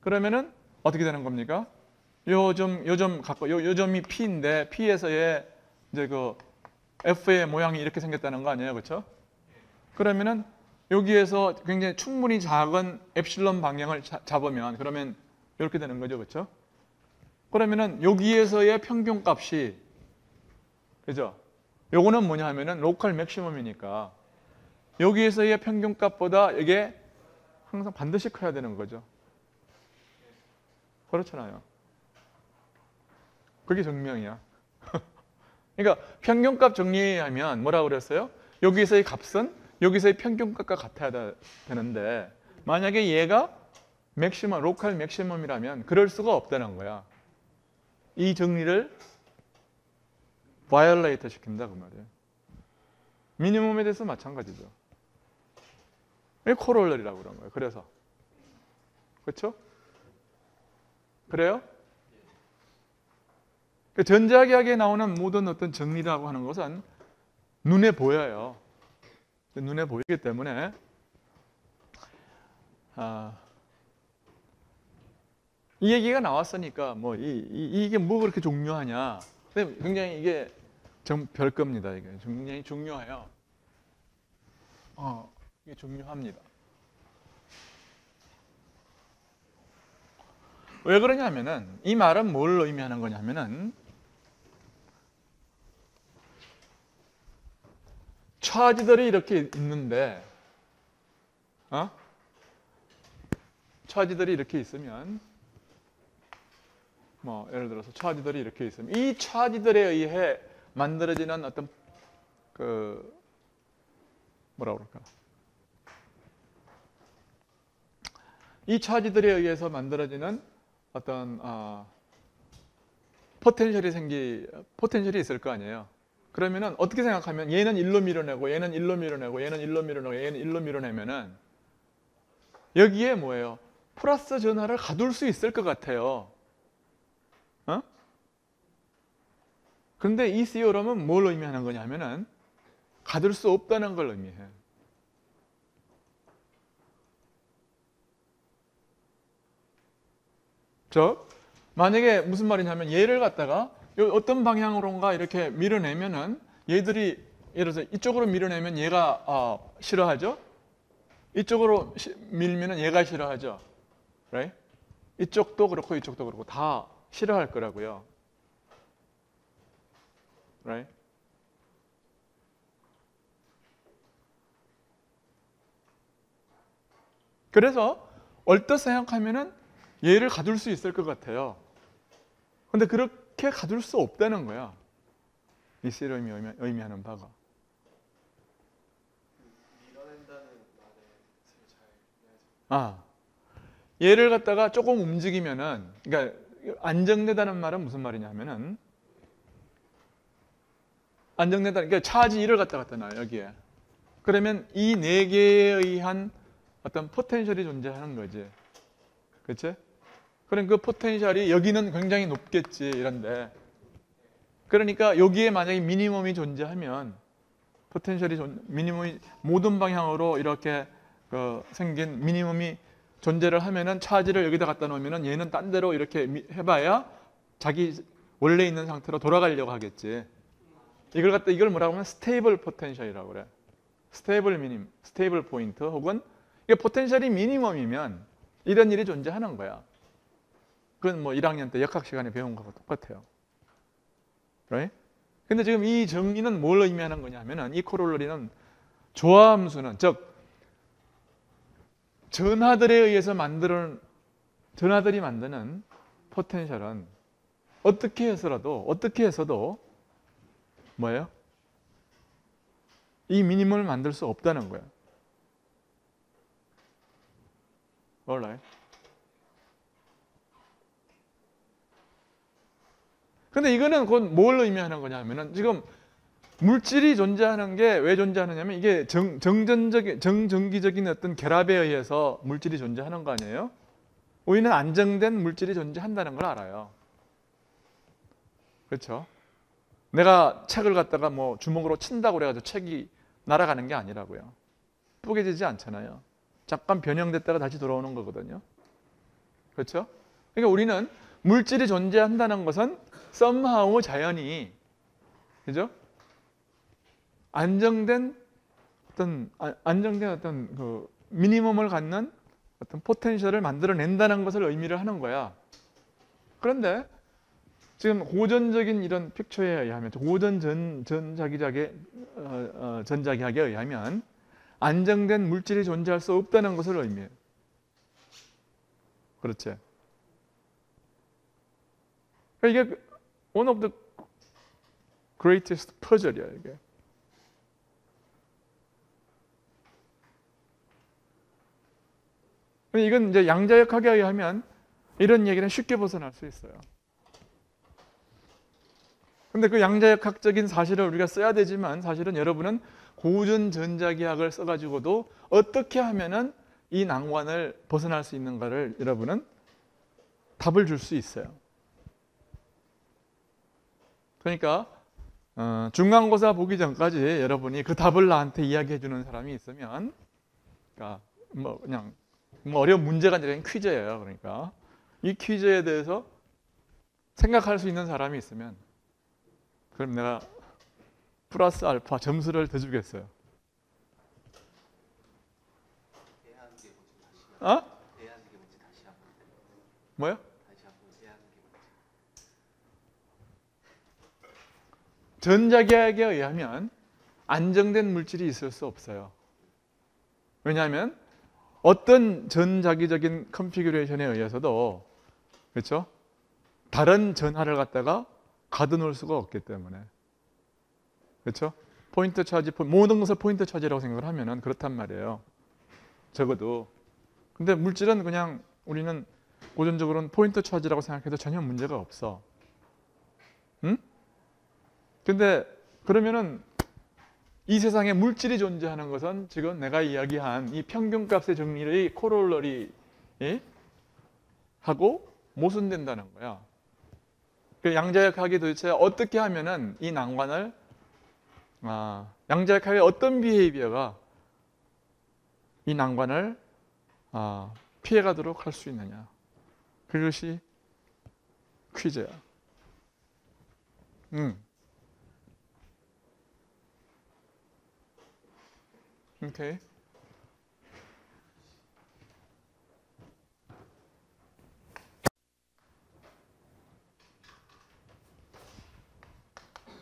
그러면은 어떻게 되는 겁니까? 요점 요점 갖고 요 요점이 P인데 P에서의 이제 그 F의 모양이 이렇게 생겼다는 거 아니에요, 그렇죠? 그러면은 여기에서 굉장히 충분히 작은 엡실론 방향을 자- 잡으면 그러면 이렇게 되는 거죠, 그렇죠? 그러면은 여기에서의 평균값이 그죠? 요거는 뭐냐 하면은 로컬 맥시멈이니까 여기에서의 평균값보다 이게 항상 반드시 커야 되는 거죠. 그렇잖아요. 그게 증명이야. 그러니까 평균값 정리하면 뭐라고 그랬어요? 여기서의 값은 여기서의 평균값과 같아야 다- 되는데 만약에 얘가 maximum, local maximum이라면 그럴 수가 없다는 거야. 이 정리를 violate 시킨다 그 말이에요. 미니멈에 대해서 마찬가지죠. 이 코롤러리라고 그런 거예요. 그래서 그렇죠? 그래요? 그 전자계약에 나오는 모든 어떤 정리라고 하는 것은 눈에 보여요. 눈에 보이기 때문에 아, 이 얘기가 나왔으니까 뭐 이, 이, 이게 뭐 그렇게 중요하냐? 근데 굉장히 이게 좀 별겁니다. 이게 굉장히 중요해요. 어, 이게 중요합니다. 왜 그러냐면은 이 말은 뭘 의미하는 거냐면은 차지들이 이렇게 있는데 어? 차지들이 이렇게 있으면 뭐 예를 들어서 차지들이 이렇게 있으면 이 차지들에 의해 만들어지는 어떤 그 뭐라 그럴까 이 차지들에 의해서 만들어지는 어떤 어, 포텐셜이 생기 포텐셜이 있을 거 아니에요. 그러면은 어떻게 생각하면 얘는 일로 밀어내고 얘는 일로 밀어내고 얘는 일로 밀어내고 얘는 일로 밀어내면은 여기에 뭐예요? 플러스 전하를 가둘 수 있을 것 같아요. 어? 그런데 이 시오럼은 뭘 의미하는 거냐면은 가둘 수 없다는 걸 의미해. 저 만약에 무슨 말이냐면 얘를 갖다가 요 어떤 방향으로인가 이렇게 밀어내면은 얘들이 예를 들어서 이쪽으로 밀어내면 얘가 어, 싫어하죠. 이쪽으로 시- 밀면은 얘가 싫어하죠. right? 이쪽도 그렇고 이쪽도 그렇고 다 싫어할 거라고요. right? 그래서 얼뜻 생각하면은 얘를 가둘 수 있을 것 같아요. 근데 그렇게 가둘 수 없다는 거야. 이 씨름이 의미- 의미하는 바가. 아, 얘를 갖다가 조금 움직이면은, 그러니까 안정되다는 말은 무슨 말이냐면은 안정되다, 그러니까 차지 1을 갖다 갖다 놔요 여기에. 그러면 이 네 개에 의한 어떤 포텐셜이 존재하는 거지, 그렇지? 그럼 그 포텐셜이 여기는 굉장히 높겠지 이런데, 그러니까 여기에 만약에 미니멈이 존재하면 potential이 존, minimum이 모든 방향으로 이렇게 그 생긴 minimum이 존재를 하면은 차지를 여기다 갖다 놓으면은 얘는 딴 데로 이렇게 미- 해봐야 자기 원래 있는 상태로 돌아가려고 하겠지. 이걸 갖다 이걸 뭐라고 하면 stable potential이라고 그래. stable minim, stable point 혹은 이게 potential이 minimum이면 이런 일이 존재하는 거야. 그건 뭐 1학년 때 역학 시간에 배운 거하고 똑같아요. right? 근데 지금 이 정의는 뭘 의미하는 거냐면은 이 코롤러리는 조함수는 즉 전하들에 의해서 만드는 전하들이 만드는 포텐셜은 어떻게 해서라도 어떻게 해서도 뭐예요? 이 미니멈을 만들 수 없다는 거야. alright. 근데 이거는 곧뭘 의미하는 거냐면은 지금 물질이 존재하는 게 왜 존재하느냐면 이게 정, 정전적인 정전기적인 어떤 결합에 의해서 물질이 존재하는 거 아니에요? 우리는 안정된 물질이 존재한다는 걸 알아요. 그렇죠? 내가 책을 갖다가 뭐 주먹으로 친다고 그래가지고 책이 날아가는 게 아니라고요. 뿌개지지 않잖아요. 잠깐 변형됐다가 다시 돌아오는 거거든요. 그렇죠? 그러니까 우리는 물질이 존재한다는 것은 somehow 자연이 그죠? 안정된 어떤 아- 안정된 어떤 그 미니멈을 갖는 어떤 포텐셜을 만들어낸다는 것을 의미를 하는 거야. 그런데 지금 고전적인 이런 픽처에 의하면 고전 전 전자기작의 어, 어, 전자기학에 의하면 안정된 물질이 존재할 수 없다는 것을 의미해요. 그렇지? 그러니까 이게 one of the greatest puzzle이야 이게. 이건 이제 양자역학에 의하면 이런 얘기는 쉽게 벗어날 수 있어요. 근데 그 양자역학적인 사실을 우리가 써야 되지만 사실은 여러분은 고전 전자기학을 써가지고도 어떻게 하면은 이 난관을 벗어날 수 있는가를 여러분은 답을 줄 수 있어요. 그러니까 어, 중간고사 보기 전까지 여러분이 그 답을 나한테 이야기해 주는 사람이 있으면, 그러니까 뭐 그냥 뭐 어려운 문제가 아니라 퀴즈예요. 그러니까 이 퀴즈에 대해서 생각할 수 있는 사람이 있으면, 그럼 내가 플러스 알파 점수를 더 주겠어요. 어? 뭐요? 다시 전자기학에 의하면 안정된 물질이 있을 수 없어요. 왜냐하면 어떤 전자기적인 configuration에 의해서도 그렇죠? 다른 전하를 갖다가 가둬놓을 수가 없기 때문에 그렇죠? 포인트 차지 모든 것을 포인트 차지라고 생각을 하면은 그렇단 말이에요. 적어도 근데 물질은 그냥 우리는 고전적으로는 포인트 차지라고 생각해도 전혀 문제가 없어. 응? 근데 그러면은 이 세상에 물질이 존재하는 것은 지금 내가 이야기한 이 평균값의 정리의 코롤러리 하고 모순된다는 거야. 그 양자역학이 도대체 어떻게 하면은 이 난관을 아, 양자역학의 어떤 비헤이비어가 이 난관을 아, 피해가도록 할 수 있느냐. 그것이 퀴즈야. 음. 오케이.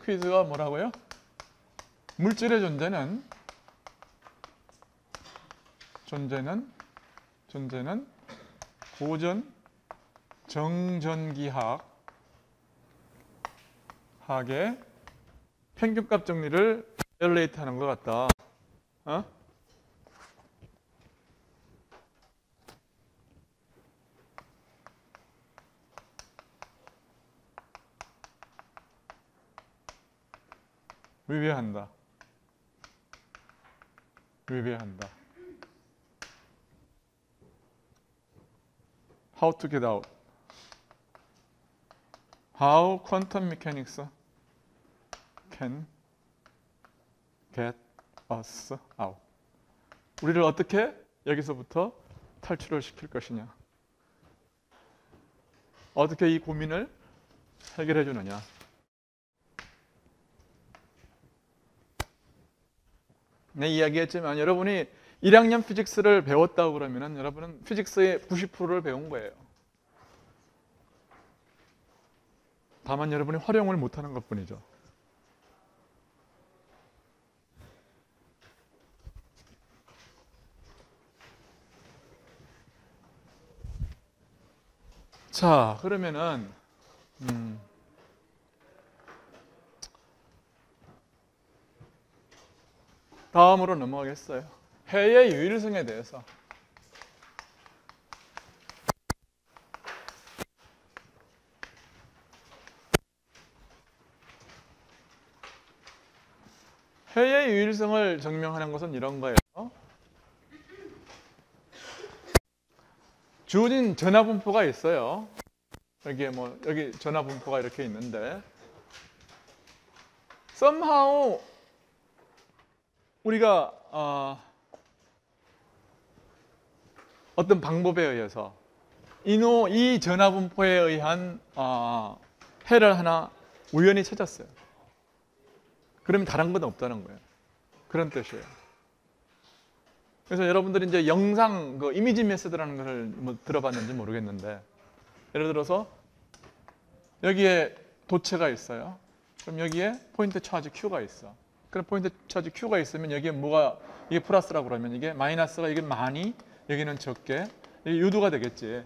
퀴즈가 뭐라고요? 물질의 존재는 존재는 존재는 고전 정전기학 학의 평균값 정리를 엘레이트 하는 것 같다. 어? 위배한다. 위배한다. How to get out? How quantum mechanics can get us out? 우리를 어떻게 여기서부터 탈출을 시킬 것이냐? 어떻게 이 고민을 해결해 주느냐? 네, 이야기했지만 여러분이 1학년 피직스를 배웠다고 그러면은 여러분은 피직스의 90%를 배운 거예요. 다만 여러분이 활용을 못하는 것뿐이죠. 자, 그러면은 음, 다음으로 넘어가겠어요. 해의 유일성에 대해서. 해의 유일성을 증명하는 것은 이런 거예요. 주어진 전화 분포가 있어요. 여기에 뭐 여기 전화 분포가 이렇게 있는데 somehow 우리가 어, 어떤 방법에 의해서 이노 이 전화 분포에 의한 어, 해를 하나 우연히 찾았어요. 그러면 다른 건 없다는 거예요. 그런 뜻이에요. 그래서 여러분들이 이제 영상 그 image method라는 것을 뭐 들어봤는지 모르겠는데 예를 들어서 여기에 도체가 있어요. 그럼 여기에 point charge Q가 있어. 그럼 point charge Q가 있으면 여기에 뭐가 이게 플러스라고 그러면 이게 마이너스가 이게 많이 여기는 적게 이게 유도가 되겠지.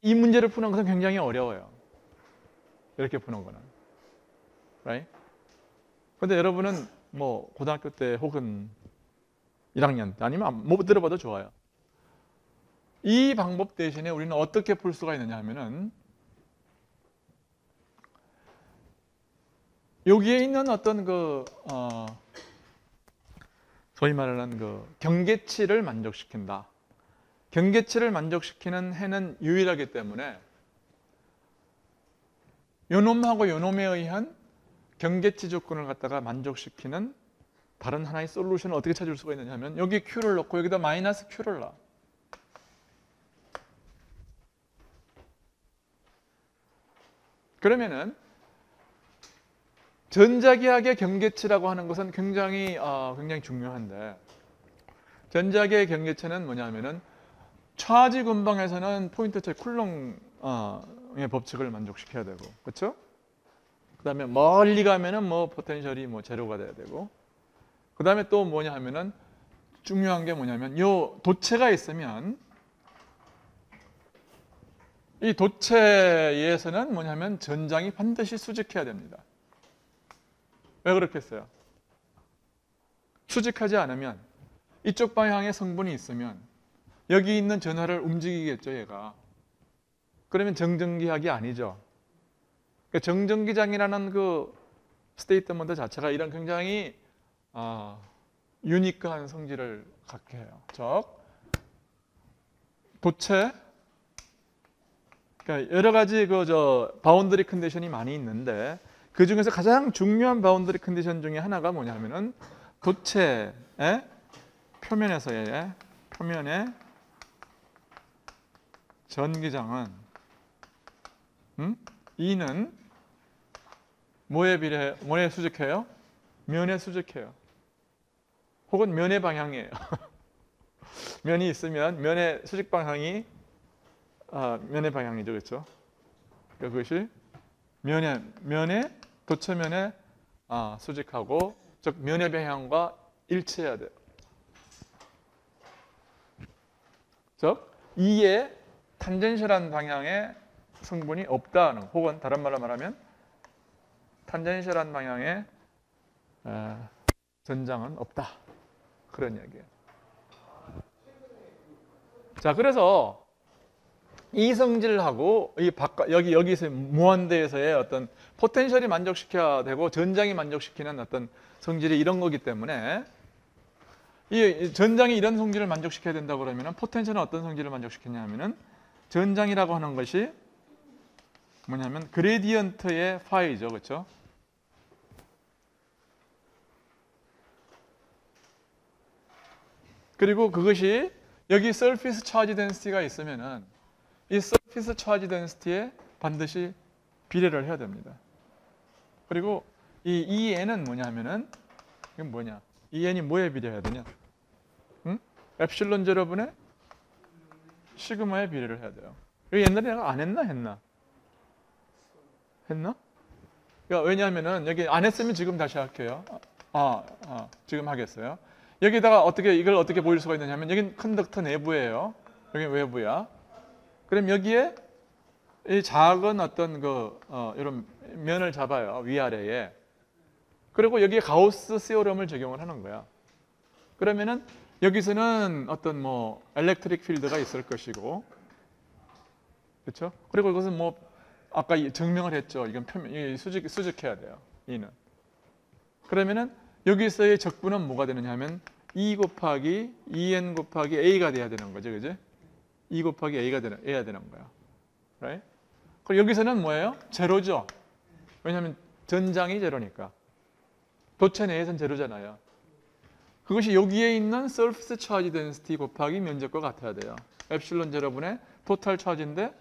이 문제를 푸는 것은 굉장히 어려워요. 이렇게 푸는 거는. right? 근데 여러분은 뭐 고등학교 때 혹은 1학년 때 아니면 못 들어봐도 좋아요. 이 방법 대신에 우리는 어떻게 풀 수가 있느냐 하면은 여기에 있는 어떤 그 어, 소위 말하는 그 경계치를 만족시킨다. 경계치를 만족시키는 해는 유일하기 때문에 요놈하고 요놈에 의한 경계치 조건을 갖다가 만족시키는 다른 하나의 솔루션을 어떻게 찾을 수가 있느냐 하면 여기 Q를 넣고 여기다 마이너스 Q를 넣어. 그러면은 전자기학의 경계치라고 하는 것은 굉장히 어, 굉장히 중요한데 전자기의 경계치는 뭐냐면은 차지 근방에서는 포인트 차이 쿨롱의 법칙을 만족시켜야 되고 그렇죠? 그다음에 멀리 가면은 뭐 포텐셜이 뭐 제로가 돼야 되고 그 다음에 또 뭐냐 하면은 중요한 게 뭐냐면 요 도체가 있으면 이 도체에서는 뭐냐면 전장이 반드시 수직해야 됩니다. 왜 그렇겠어요? 수직하지 않으면 이쪽 방향에 성분이 있으면 여기 있는 전하를 움직이겠죠, 얘가. 그러면 정전기학이 아니죠. 그러니까 정전기장이라는 그 statement 자체가 이런 굉장히 아, 유니크한 성질을 갖게 해요. 즉 도체 그러니까 여러 가지 그 저 boundary condition이 많이 있는데 그 중에서 가장 중요한 boundary condition 중에 하나가 뭐냐면은 도체의 표면에서의 표면의 전기장은 음? E는 뭐에 비례 뭐에 수직해요? 면에 수직해요. 혹은 면의 방향이에요. 면이 있으면 면의 수직 방향이 아, 면의 방향이죠, 그렇죠? 그러니까 그것이 면의 면의 도체면에 아, 수직하고 즉 면의 방향과 일치해야 돼요. 즉 이에 탄젠셜한 방향의 성분이 없다는 혹은 다른 말로 말하면 탄젠셜한 방향의 에, 전장은 없다 그런 이야기예요. 자 그래서 이 성질하고 이 바깥 여기 여기서 무한대에서의 어떤 포텐셜이 만족시켜야 되고 전장이 만족시키는 어떤 성질이 이런 거기 때문에 이 전장이 이런 성질을 만족시켜야 된다 그러면은 포텐셜은 어떤 성질을 만족시키냐면은 전장이라고 하는 것이 뭐냐면 그레디언트의 파이죠, 그렇죠? 그리고 그것이 여기 surface charge density가 있으면은 이 surface charge density에 반드시 비례를 해야 됩니다. 그리고 이 EN은 뭐냐면은 이건 뭐냐? EN이 뭐에 비례해야 되냐? 응? 엡실론 제로분의 시그마에 비례를 해야 돼요. 이거 옛날에 내가 안 했나 했나? 했나? 그러니까 왜냐하면은 여기 안 했으면 지금 다시 할게요. 아, 아, 지금 하겠어요. 여기다가 어떻게 이걸 어떻게 보일 수가 있느냐면 여긴 컨덕터 내부예요. 여기 외부야. 그럼 여기에 이 작은 어떤 그 어, 이런 면을 잡아요 위아래에. 그리고 여기에 가우스 세오럼을 적용을 하는 거야. 그러면은 여기서는 어떤 뭐 엘렉트릭 필드가 있을 것이고, 그렇죠? 그리고 이것은 뭐 아까 이- 증명을 했죠. 이건 표면 이 수직 수직해야 돼요. 이는. 그러면은 여기서의 적분은 뭐가 되느냐면 E 곱하기 EN 곱하기 A가 돼야 되는 거죠, 그죠? E 곱하기 A가 되는 A가 되는 거야. right? 그리고 여기서는 뭐예요? 제로죠. 왜냐하면 전장이 제로니까. 도체 내에선 제로잖아요. 그것이 여기에 있는 surface charge density 곱하기 면적과 같아야 돼요. 엡실론 제로분의 토탈 차지인데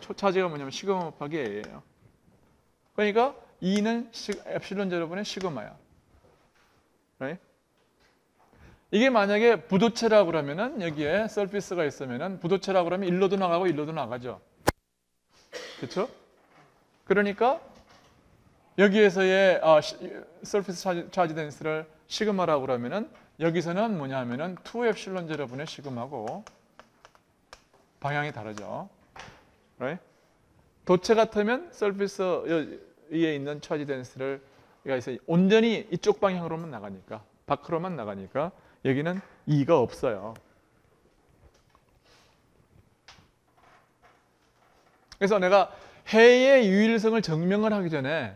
초 차지가 뭐냐면 시그마 곱하기 A예요. 그러니까 E는 시, 엡실론 제로분의 시그마야. right? 이게 만약에 부도체라고 그러면은 여기에 서피스가 있으면은 부도체라고 그러면 일로도 나가고 일로도 나가죠. 그렇죠? 그러니까 여기에서의 아, 서피스 차지, 덴스를 시그마라고 그러면은 여기서는 뭐냐 하면은 2 엡실론 제로분의 시그마고 방향이 다르죠. right? 도체 같으면 서피스 위에 있는 차지 덴스를 여기서 온전히 이쪽 방향으로만 나가니까 밖으로만 나가니까 여기는 2가 없어요. 그래서 내가 해의 유일성을 증명을 하기 전에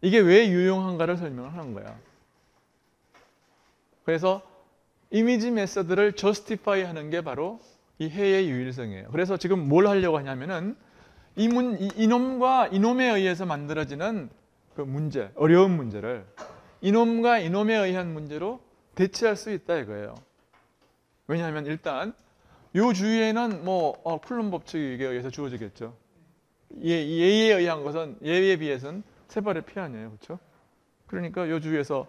이게 왜 유용한가를 설명을 하는 거야. 그래서 이미지 메서드를 저스티파이 하는 게 바로 이 해의 유일성이에요. 그래서 지금 뭘 하려고 하냐면은 이 문, 이, 이놈과 이놈에 의해서 만들어지는 그 문제, 어려운 문제를 이놈과 이놈에 의한 문제로 대체할 수 있다 이거예요. 왜냐하면 일단 요 주위에는 뭐 어, 쿨럼 법칙에 의해서 주어지겠죠. 예, 예에 의한 것은 예에 비해서는 세 발의 피 아니에요, 그렇죠? 그러니까 요 주위에서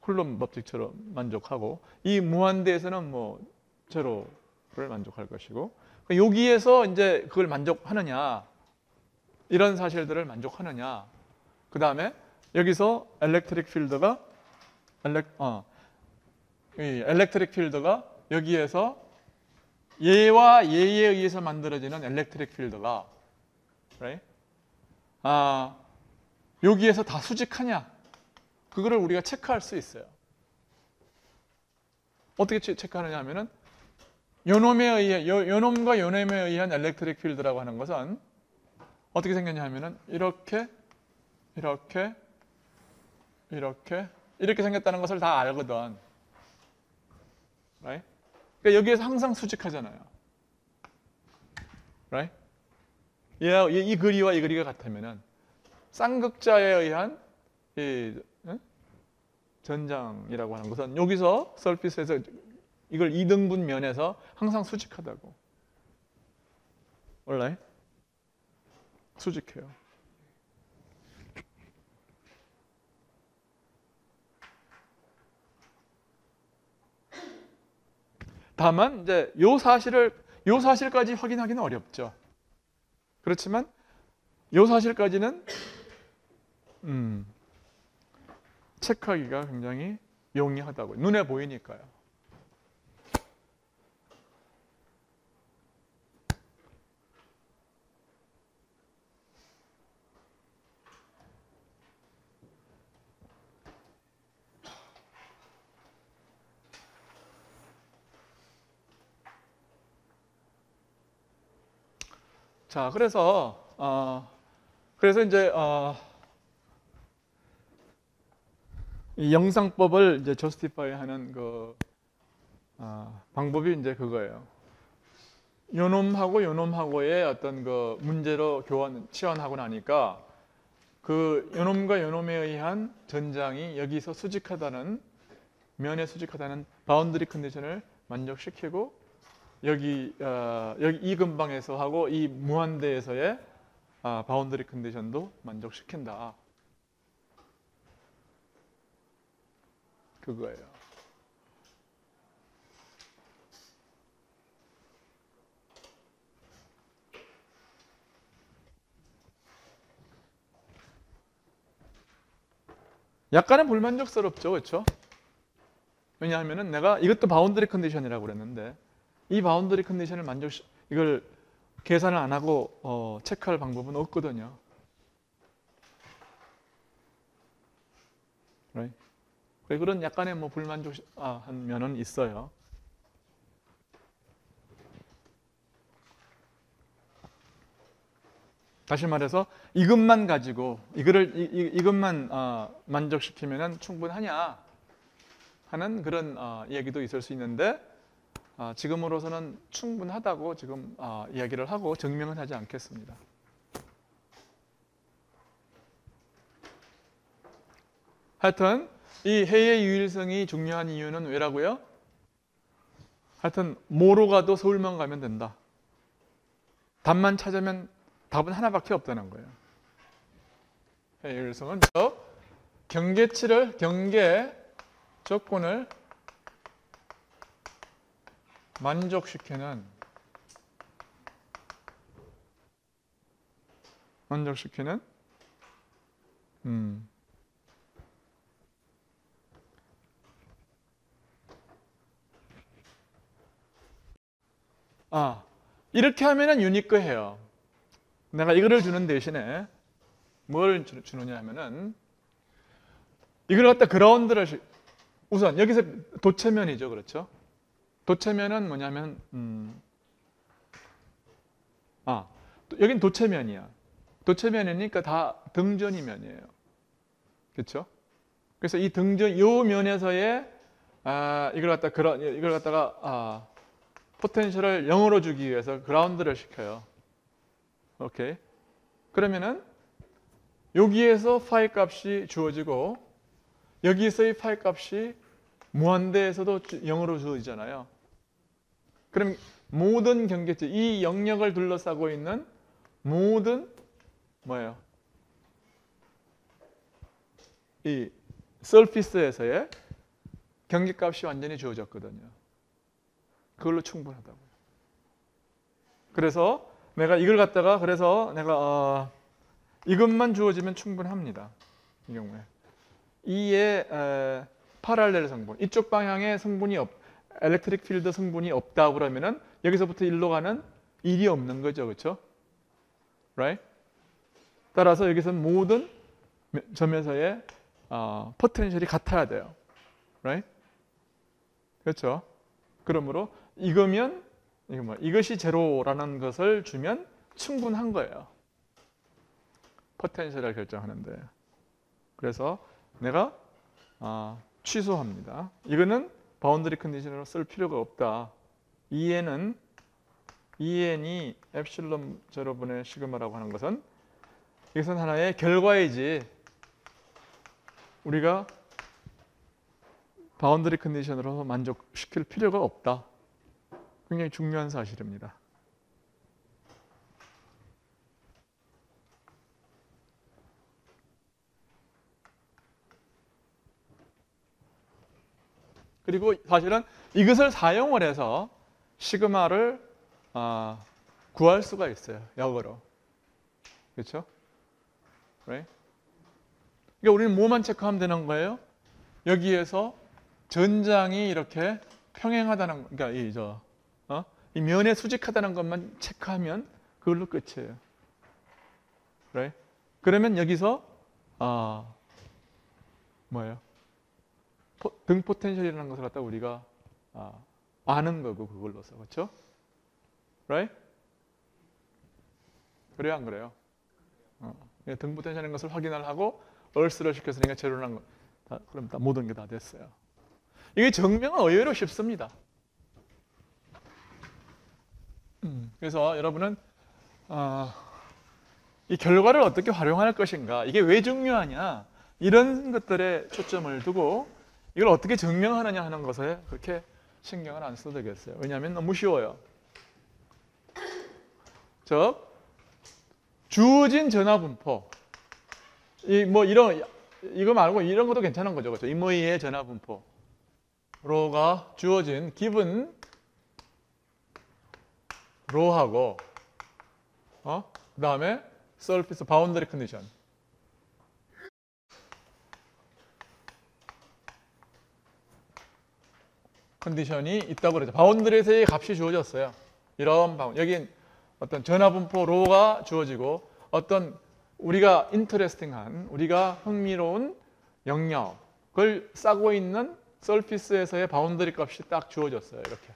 쿨럼 법칙처럼 만족하고 이 무한대에서는 뭐 제로를 만족할 것이고 그러니까 여기에서 이제 그걸 만족하느냐 이런 사실들을 만족하느냐 그 다음에 여기서 electric field가 elec 어, 이 electric field가 여기에서 얘와 얘에 의해서 만들어지는 electric field가 right? 아, 여기에서 다 수직하냐? 그거를 우리가 체크할 수 있어요. 어떻게 체- 체크하느냐 하면은 요놈에 의해 요, 요놈과 요놈에 의한 엘렉트릭 필드라고 하는 것은 어떻게 생겼냐 하면은 이렇게 이렇게 이렇게 이렇게 생겼다는 것을 다 알거든. Right? 그러니까 여기에서 항상 수직하잖아요. right? 얘, 이, 이 그리와 이 그리가 같으면은 쌍극자에 의한 이 응? 전장이라고 하는 것은 여기서 서피스에서 이걸 이등분 면에서 항상 수직하다고. 원래 수직해요. 다만 이제 요 사실을 요 사실까지 확인하기는 어렵죠. 그렇지만 요 사실까지는 음, 체크하기가 굉장히 용이하다고 눈에 보이니까요. 자, 그래서 어, 그래서 이제 어, 이 영상법을 이제 justify하는 그 아, 방법이 이제 그거예요. 요놈하고 요놈하고의 어떤 그 문제로 교환 치환하고 나니까 그 요놈과 요놈에 의한 전장이 여기서 수직하다는 면에 수직하다는 boundary condition을 만족시키고 여기 어, 여기 이 근방에서 하고 이 무한대에서의 아, boundary condition도 만족시킨다. 그거예요. 약간은 불만족스럽죠, 그렇죠? 왜냐하면은 내가 이것도 boundary condition이라고 그랬는데 이 boundary condition을 만족 이걸 계산을 안 하고 어, 체크할 방법은 없거든요. right? 그런 약간의 뭐 불만족한 면은 있어요. 다시 말해서 이것만 가지고 이거를 이, 이, 이것만 어, 만족시키면은 충분하냐 하는 그런 어, 얘기도 있을 수 있는데 아, 지금으로서는 충분하다고 지금 아, 이야기를 하고 증명은 하지 않겠습니다. 하여튼 이 해의 유일성이 중요한 이유는 왜라고요? 하여튼 뭐로 가도 서울만 가면 된다. 답만 찾으면 답은 하나밖에 없다는 거예요. 해의 유일성은 저 경계치를 경계 조건을 만족시키는 만족시키는 음. 아 이렇게 하면은 유니크해요. 내가 이거를 주는 대신에 뭘 주- 주느냐 하면은 이걸 갖다 그라운드를 시- 우선 여기서 도체면이죠, 그렇죠? 도체면은 뭐냐면 음, 아또 여긴 도체면이야. 도체면이니까 다 등전이 면이에요. 그렇죠? 그래서 이 등전 요 면에서의 아 이걸 갖다 그라 이걸 갖다가 아 포텐셜을 0으로 주기 위해서 그라운드를 시켜요. 오케이. 그러면은 여기에서 파이 값이 주어지고 여기서의 파이 값이 무한대에서도 0으로 주어지잖아요. 그럼 모든 경계치, 이 영역을 둘러싸고 있는 모든 뭐예요? 이 서피스에서의 경계값이 완전히 주어졌거든요. 그걸로 충분하다고요. 그래서 내가 이걸 갖다가 그래서 내가 어, 이것만 주어지면 충분합니다. 이 경우에 E의 에, 파랄렐 성분 이쪽 방향의 성분이 없 엘렉트릭 필드 성분이 없다 그러면은 여기서부터 일로 가는 일이 없는 거죠. 그렇죠 right? 따라서 여기서는 모든 점에서의 어, 포텐셜이 같아야 돼요. Right? 그렇죠 그러므로 이거면 이거 뭐 이것이 제로라는 것을 주면 충분한 거예요. 포텐셜을 결정하는데. 그래서 내가 아, 취소합니다. 이거는 boundary condition으로 쓸 필요가 없다. En은 En이 엡실론 제로분의 시그마라고 하는 것은 이것은 하나의 결과이지 우리가 boundary condition으로 만족시킬 필요가 없다. 굉장히 중요한 사실입니다. 그리고 사실은 이것을 사용을 해서 시그마를 아, 구할 수가 있어요. 역으로. 그렇죠? Right? 그러니까 우리는 뭐만 체크하면 되는 거예요? 여기에서 전장이 이렇게 평행하다는 거, 그러니까 이 저, 어? 이 면에 수직하다는 것만 체크하면 그걸로 끝이에요. Right? 그러면 여기서 아 뭐예요? 포- 등 포텐셜이라는 것을 갖다 우리가 아, 아는 거고 그걸로서 그렇죠? Right? 그래요 안 그래요? 어. 그러니까 등 포텐셜인 것을 확인을 하고 earth를 시켰으니까 제로라는 거 다, 그럼 다 모든 게 다 됐어요. 이게 증명은 의외로 쉽습니다. 음, 그래서 여러분은 아, 이 결과를 어떻게 활용할 것인가 이게 왜 중요하냐 이런 것들에 초점을 두고 이걸 어떻게 증명하느냐 하는 것에 그렇게 신경을 안 써도 되겠어요. 왜냐하면 너무 쉬워요. 즉 주어진 전화 분포 이 뭐 이런 이거 말고 이런 것도 괜찮은 거죠, 그렇죠? 이모이의 전화 분포 로가 주어진 기분 로하고 어 그 다음에 surface boundary condition condition이 있다고 그러죠. boundary에서의 값이 주어졌어요. 이런 바운 여긴 어떤 전하 분포 로가 주어지고 어떤 우리가 interesting한 우리가 흥미로운 영역을 싸고 있는 surface에서의 boundary 값이 딱 주어졌어요. 이렇게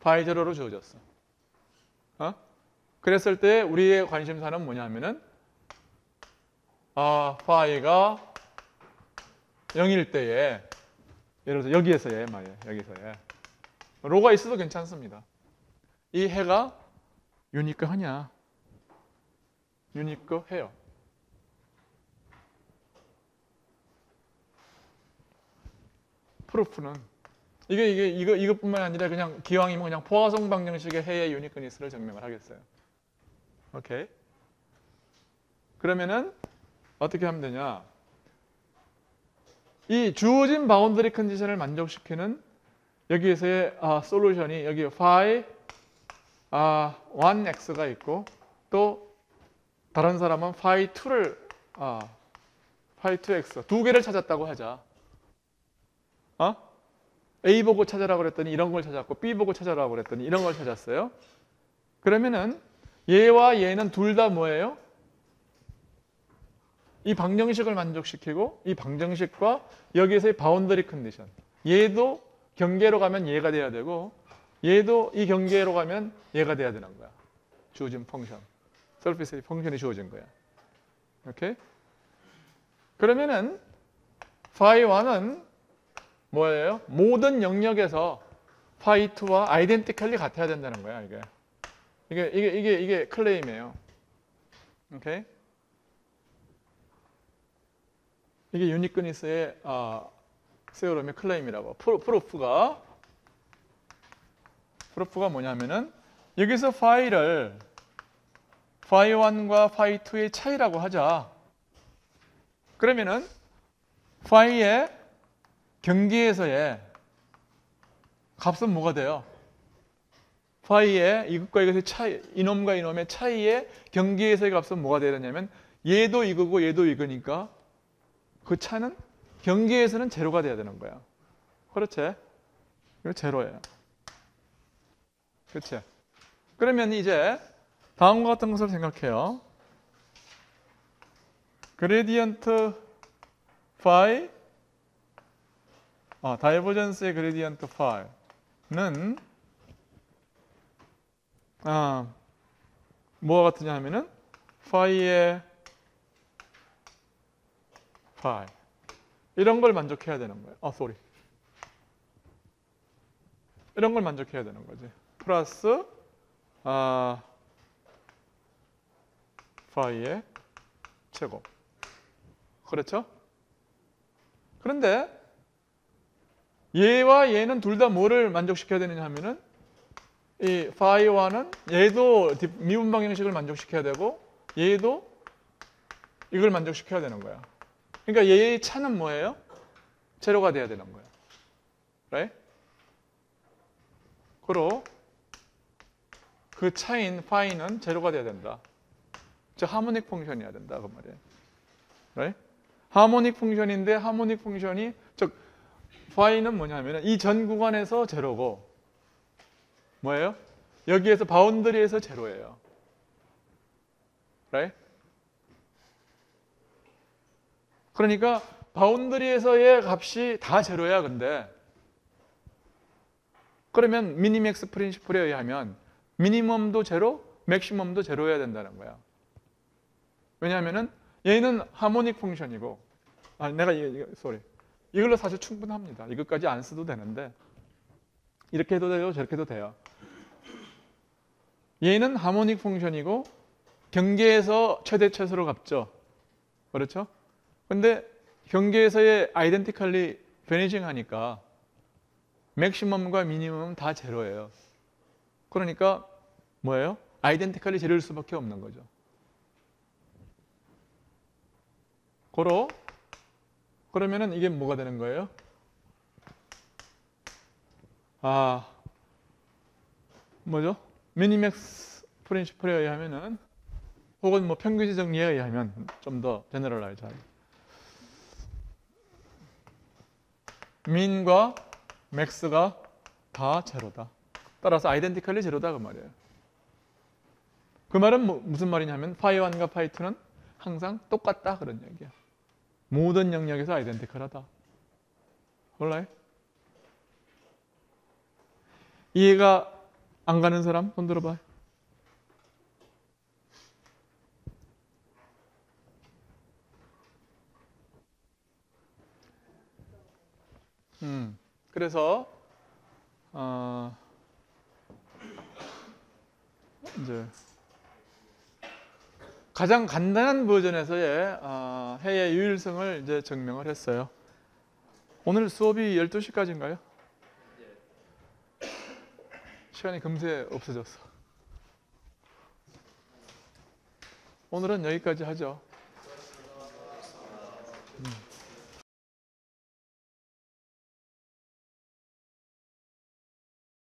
파이 제로로 주어졌어. 어? 그랬을 때 우리의 관심사는 뭐냐면은 아, 파이가 0일 때에 예를 들어서 여기에서의 말이에요. 여기서의 로가 있어도 괜찮습니다. 이 해가 유니크 하냐? 유니크 해요. proof는 이게 이게 이거 이것뿐만 아니라 그냥 기왕이면 그냥 포아송 방정식의 해의 uniqueness를 증명을 하겠어요. 오케이. 그러면은 어떻게 하면 되냐? 이 주어진 boundary condition을 만족시키는 여기에서의 아, solution이 여기 phi 아, 1x가 있고 또 다른 사람은 phi 2를 아, phi 2x 두 개를 찾았다고 하자. 어? A 보고 찾아라 그랬더니 이런 걸 찾았고 B 보고 찾아라 그랬더니 이런 걸 찾았어요. 그러면은 얘와 얘는 둘 다 뭐예요? 이 방정식을 만족시키고 이 방정식과 여기에서의 boundary condition. 얘도 경계로 가면 얘가 돼야 되고 얘도 이 경계로 가면 얘가 돼야 되는 거야. 주어진 function. surface의 function이 주어진 거야. 오케이? 그러면은 phi 1은 뭐예요? 모든 영역에서 phi 2와 identically 같아야 된다는 거야, 이게. 이게 이게 이게 이게 claim이에요. 오케이? 이게 uniqueness의 아, theorem의 claim이라고. 프루, proof가 프로프가 뭐냐면은 여기서 파이를 phi 1과 phi 2의 차이라고 하자. 그러면은 phi의 경계에서의 값은 뭐가 돼요? phi의 이것과 이것의 차이, 이놈과 이놈의 차이의 경계에서의 값은 뭐가 되느냐면 얘도 이거고 얘도 이거니까 그 차는 경계에서는 제로가 돼야 되는 거야. 그렇지? 이거 제로예요. 그렇지? 그러면 이제 다음과 같은 것을 생각해요. gradient phi 아, 다이버전스의 그레디언트 phi는 아, 뭐가 같으냐 하면은 phi의 phi 이런 걸 만족해야 되는 거예요. 아, sorry. 이런 걸 만족해야 되는 거지. 플러스 아 phi의 제곱. 그렇죠? 그런데 얘와 얘는 둘 다 뭐를 만족시켜야 되느냐 하면은 이 phi와는 얘도 디- 미분 방정식을 만족시켜야 되고 얘도 이걸 만족시켜야 되는 거야. 그러니까 얘의 차는 뭐예요? 제로가 돼야 되는 거야. right? 그로 그 차인 phi는 제로가 돼야 된다. 즉 하모닉 펑션이어야 된다 그 말이에요. right? 하모닉 펑션인데 하모닉 펑션이 즉 phi는 뭐냐면은 이전 구간에서 제로고 뭐예요? 여기에서 boundary에서 제로예요. right? 그러니까 boundary에서의 값이 다 제로야 근데 그러면 minimax principle에 의하면 minimum도 제로, maximum도 제로여야 된다는 거야. 왜냐하면은 얘는 harmonic function이고 아 내가 이거 sorry 이걸로 사실 충분합니다. 이것까지 안 써도 되는데 이렇게 해도 되고 저렇게 해도 돼요. 얘는 하모닉 펑션이고 경계에서 최대 최소로 갚죠. 그렇죠? 근데 경계에서의 아이덴티컬리 베니싱 하니까 맥시멈과 미니멈은 다 제로예요. 그러니까 뭐예요? 아이덴티컬리 제로일 수밖에 없는 거죠. 고로 그러면은 이게 뭐가 되는 거예요? 아 뭐죠? minimax principle에 의하면은 혹은 뭐 평균치 정리에 의하면 좀 더 generalize하게 min과 max가 다 제로다. 따라서 identically 제로다 그 말이에요. 그 말은 뭐- 무슨 말이냐면 phi 1과 phi 2는 항상 똑같다 그런 얘기야. 모든 영역에서 아이덴티컬하다. 몰라요? 이해가 안 가는 사람 손 들어봐요. 음, 그래서 어, 이제 가장 간단한 버전에서의 어, 해의 유일성을 이제 증명을 했어요. 오늘 수업이 12시까지인가요? 시간이 금세 없어졌어. 오늘은 여기까지 하죠.